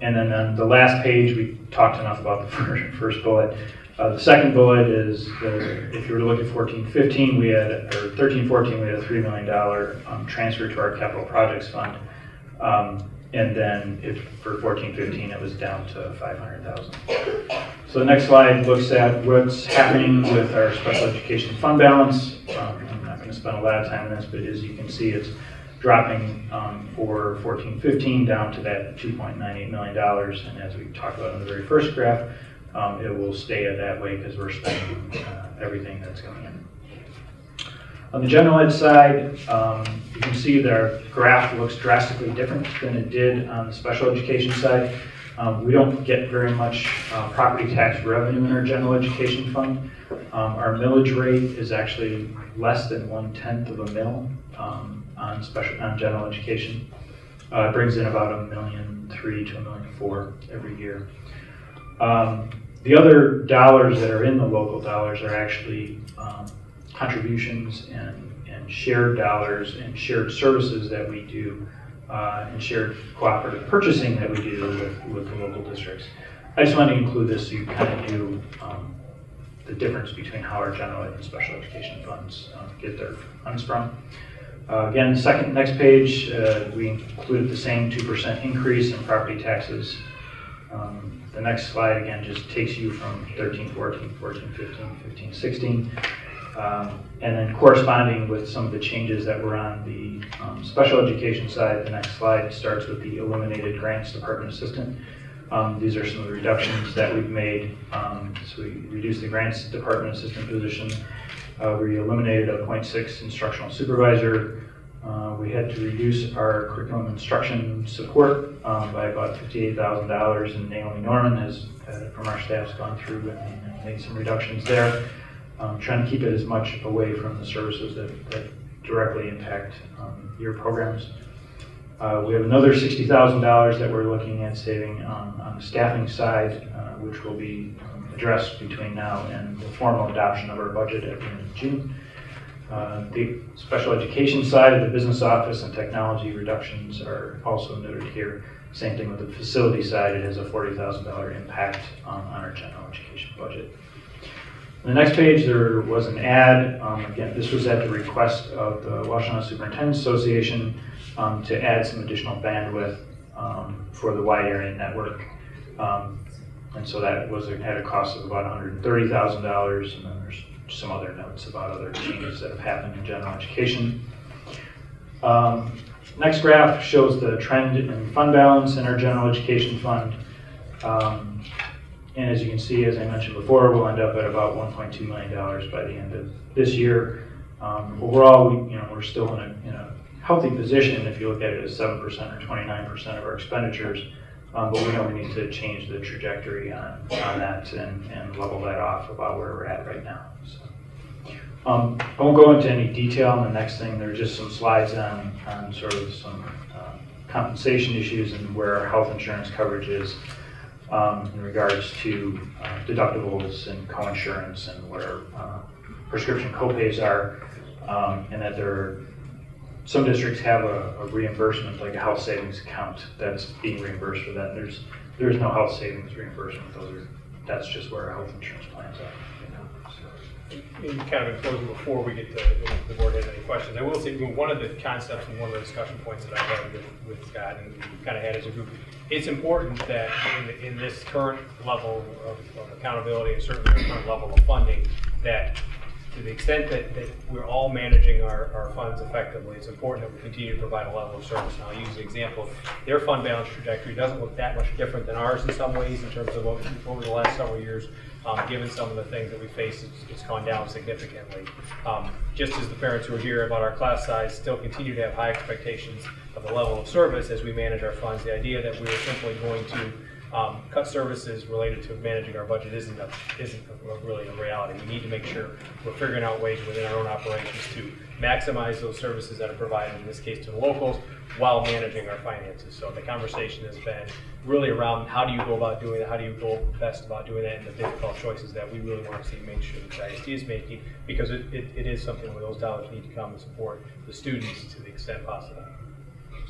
Q: and then on the last page, we talked enough about the first bullet. Uh, the second bullet is the, if you were to look at 1415, we had, or 1314, we had a $3 million um, transfer to our capital projects fund. Um, and then if, for 1415, it was down to 500,000. So the next slide looks at what's happening with our special education fund balance. Um, I'm not going to spend a lot of time on this, but as you can see, it's dropping um, for 1415 down to that $2.98 million. And as we talked about in the very first graph, um, it will stay that way because we're spending uh, everything that's coming in. On the general ed side, um, you can see that our graph looks drastically different than it did on the special education side. Um, We don't get very much uh, property tax revenue in our general education fund. Um, Our millage rate is actually less than one-tenth of a mill um, on special, on general education. Uh, It brings in about a million three to a million four every year. Um, The other dollars that are in the local dollars are actually um, contributions and, and shared dollars and shared services that we do uh, and shared cooperative purchasing that we do with, with the local districts. I just wanted to include this so you kind of knew um, the difference between how our general ed and special education funds uh, get their funds from. Uh, Again, second, next page, uh, we included the same 2% increase in property taxes. Um, The next slide, again, just takes you from 13, 14, 14, 15, 15, 16. Um, And then corresponding with some of the changes that were on the um, special education side, the next slide starts with the eliminated grants department assistant. Um, These are some of the reductions that we've made. Um, So we reduced the grants department assistant position. Uh, We eliminated a .6 instructional supervisor. Uh, We had to reduce our curriculum instruction support um, by about $58,000, and Naomi Norman has, uh, from our staff, has gone through and made some reductions there. Um, Trying to keep it as much away from the services that that directly impact um, your programs. Uh, We have another $60,000 that we're looking at saving on on the staffing side, uh, which will be um, addressed between now and the formal adoption of our budget at the end of June. Uh, The special education side of the business office and technology reductions are also noted here. Same thing with the facility side, it has a $40,000 impact on our general education budget. On the next page, there was an ad. Um, Again, this was at the request of the Washtenaw Superintendent's Association um, to add some additional bandwidth um, for the wide area network. Um, And so that was, had a cost of about $130,000. And then there's some other notes about other changes that have happened in general education. Um, Next graph shows the trend in fund balance in our general education fund. Um, And as you can see, as I mentioned before, we'll end up at about $1.2 million by the end of this year. Um, Overall, we, you know, we're still in a, in a healthy position if you look at it as 7% or 29% of our expenditures. Um, But we know we need to change the trajectory on, on that and, and level that off about where we're at right now. So, um, I won't go into any detail on the next thing. There are just some slides on, on sort of some uh, compensation issues and where our health insurance coverage is um, in regards to uh, deductibles and coinsurance and where uh, prescription copays are, um, and that there are, some districts have a a reimbursement, like a health savings account that's being reimbursed for that. There's, there's no health savings reimbursement. Those are, that's just where our health insurance plans are. you
J: kind of in closing before we get to, the board has any questions, I will say, one of the concepts and one of the discussion points that I had with, with Scott and kind of had as a group, it's important that in, in this current level of of accountability and certainly current level of funding, that to the extent that, that we're all managing our, our funds effectively, it's important that we continue to provide a level of service. And I'll use the example, their fund balance trajectory doesn't look that much different than ours in some ways in terms of what- over the last several years. Um, given some of the things that we face, it's, it's gone down significantly. Um, just as the parents who are here about our class size still continue to have high expectations of the level of service as we manage our funds, the idea that we're simply going to um, cut services related to managing our budget isn't a, isn't a- really a reality. We need to make sure we're figuring out ways within our own operations to maximize those services that are provided, in this case to the locals, while managing our finances. So the conversation has been really around how do you go about doing that, how do you go best about doing that, and the difficult choices that we really want to see make sure Street ISD is making, because it, it, it is something where those dollars need to come and support the students to the extent possible.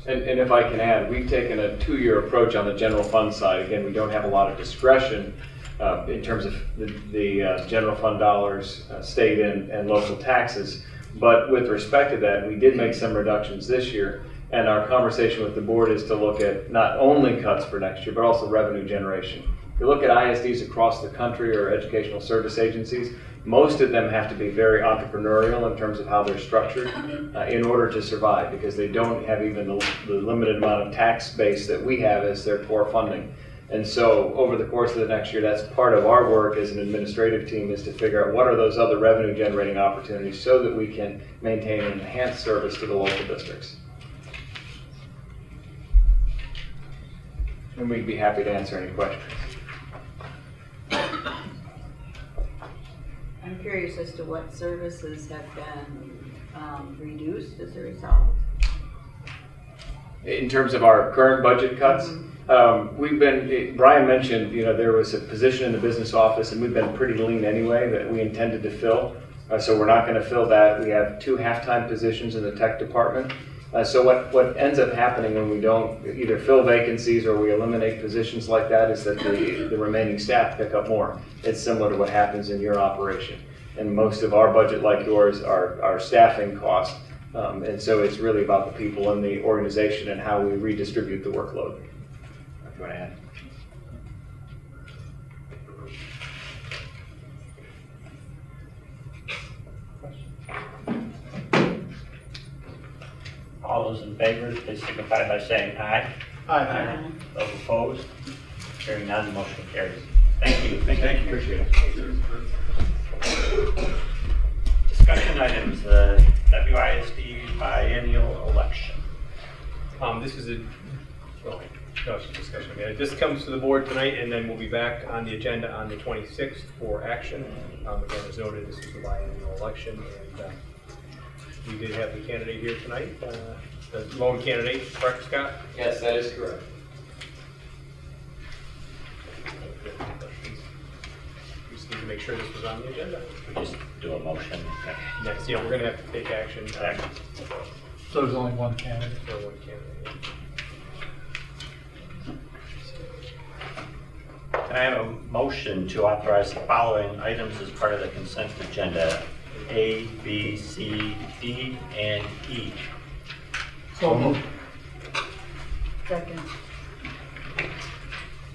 P: And, and if I can add, we've taken a two-year approach on the general fund side. Again, we don't have a lot of discretion uh, in terms of the, the uh, general fund dollars, uh, state and, and local taxes. But with respect to that, we did make some reductions this year. And our conversation with the board is to look at not only cuts for next year, but also revenue generation. If you look at ISDs across the country or educational service agencies, most of them have to be very entrepreneurial in terms of how they're structured uh, in order to survive because they don't have even the, the limited amount of tax base that we have as their core funding. And so over the course of the next year, that's part of our work as an administrative team is to figure out what are those other revenue generating opportunities so that we can maintain and enhance service to the local districts. And we'd be happy to answer any questions.
R: I'm curious as to what services have been um, reduced as a result.
P: In terms of our current budget cuts, um, we've been, Brian mentioned, you know, there was a position in the business office and we've been pretty lean anyway that we intended to fill. Uh, So we're not going to fill that. We have two half-time positions in the tech department. Uh, So what, what ends up happening when we don't either fill vacancies or we eliminate positions like that is that the, the remaining staff pick up more. It's similar to what happens in your operation. And most of our budget, like yours, are, are staffing costs. Um, And so it's really about the people in the organization and how we redistribute the workload. If you add?
A: All those in favor, please signify by saying aye.
H: Aye.
A: Those opposed, hearing none, the motion carries. Thank you.
P: Thank you, appreciate it.
A: Discussion items, the WISD biennial election.
J: Um, this is a, well, no, it's a discussion. Yeah, This comes to the board tonight, and then we'll be back on the agenda on the 26th for action. Um, again, as noted, this is the biennial election, and, uh, we did have the candidate here tonight, uh, the lone candidate, correct, Scott?
P: Yes, that is correct.
J: We just need to make sure this was on the agenda.
A: We just do a motion.
J: Next, yeah, we're gonna have to take action.
H: So there's only one candidate.
J: For one candidate.
A: Can I have a motion to authorize the following items as part of the consent agenda? A, B, C, D, and E.
H: So moved.
R: Second.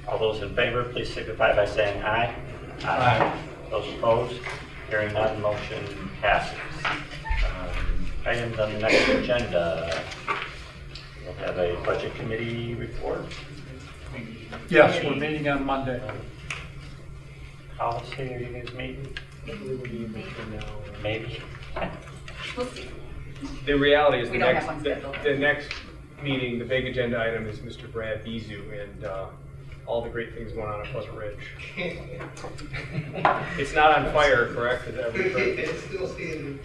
A: All those in favor, please signify by saying aye.
H: Aye.
A: Those opposed, hearing none, motion passes. Um, Items on the next agenda. We'll have a budget committee report.
H: Yes, we're meeting on Monday.
A: Policy, are you guys meeting? Maybe.
R: We'll see.
J: The reality is, the
R: don't
J: next,
R: have one
J: the
R: scheduled.
J: the next meeting, the big agenda item is Mr. Brad Bizu and uh, all the great things going on at Pleasant Ridge. It's not on fire, correct? Is that correct?
S: It's still standing.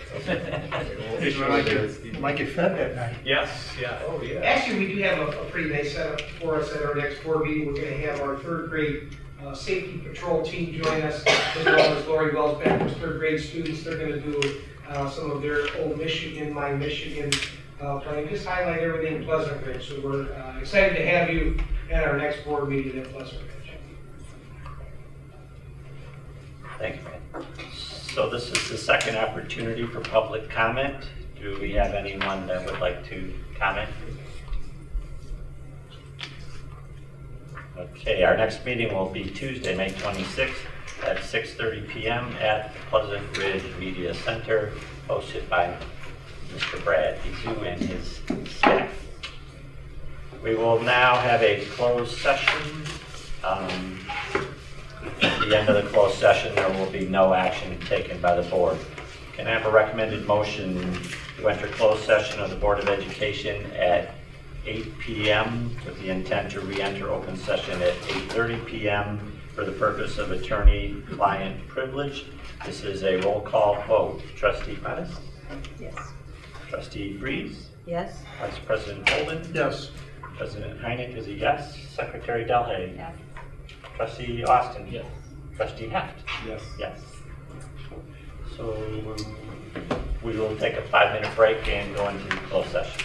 H: Might get- Might get fed that night.
J: Yes, yeah, oh, yeah.
S: Actually, we do have a, a pretty nice setup for us at our next board meeting. We're gonna have our third grade, uh, safety patrol team join us, as well as Lori Wells Backwards third grade students. They're gonna do, uh, some of their old Michigan, my Michigan, uh, playing, just highlight everything in Pleasant Ridge. So we're, uh, excited to have you at our next board meeting in Pleasant Ridge.
A: Thank you. So this is the second opportunity for public comment. Do we have anyone that would like to comment? Okay, our next meeting will be Tuesday, May 26th at 6:30 PM at Pleasant Ridge Media Center, hosted by Mr. Brad Izu and his staff. We will now have a closed session. Um, At the end of the closed session, there will be no action taken by the board. Can I have a recommended motion to enter closed session of the Board of Education at 8 PM with the intent to re-enter open session at 8:30 PM for the purpose of attorney-client privilege? This is a roll call vote. Trustee Bettis?
R: Yes.
A: Trustee Breeze?
R: Yes.
A: Vice President Holden?
H: Yes.
A: President Heineck is a yes. Secretary Delhay?
R: Yes.
A: Trustee Austin? Yes. Trustee Heft?
M: Yes.
A: Yes. So um, we will take a five-minute break and go into closed session.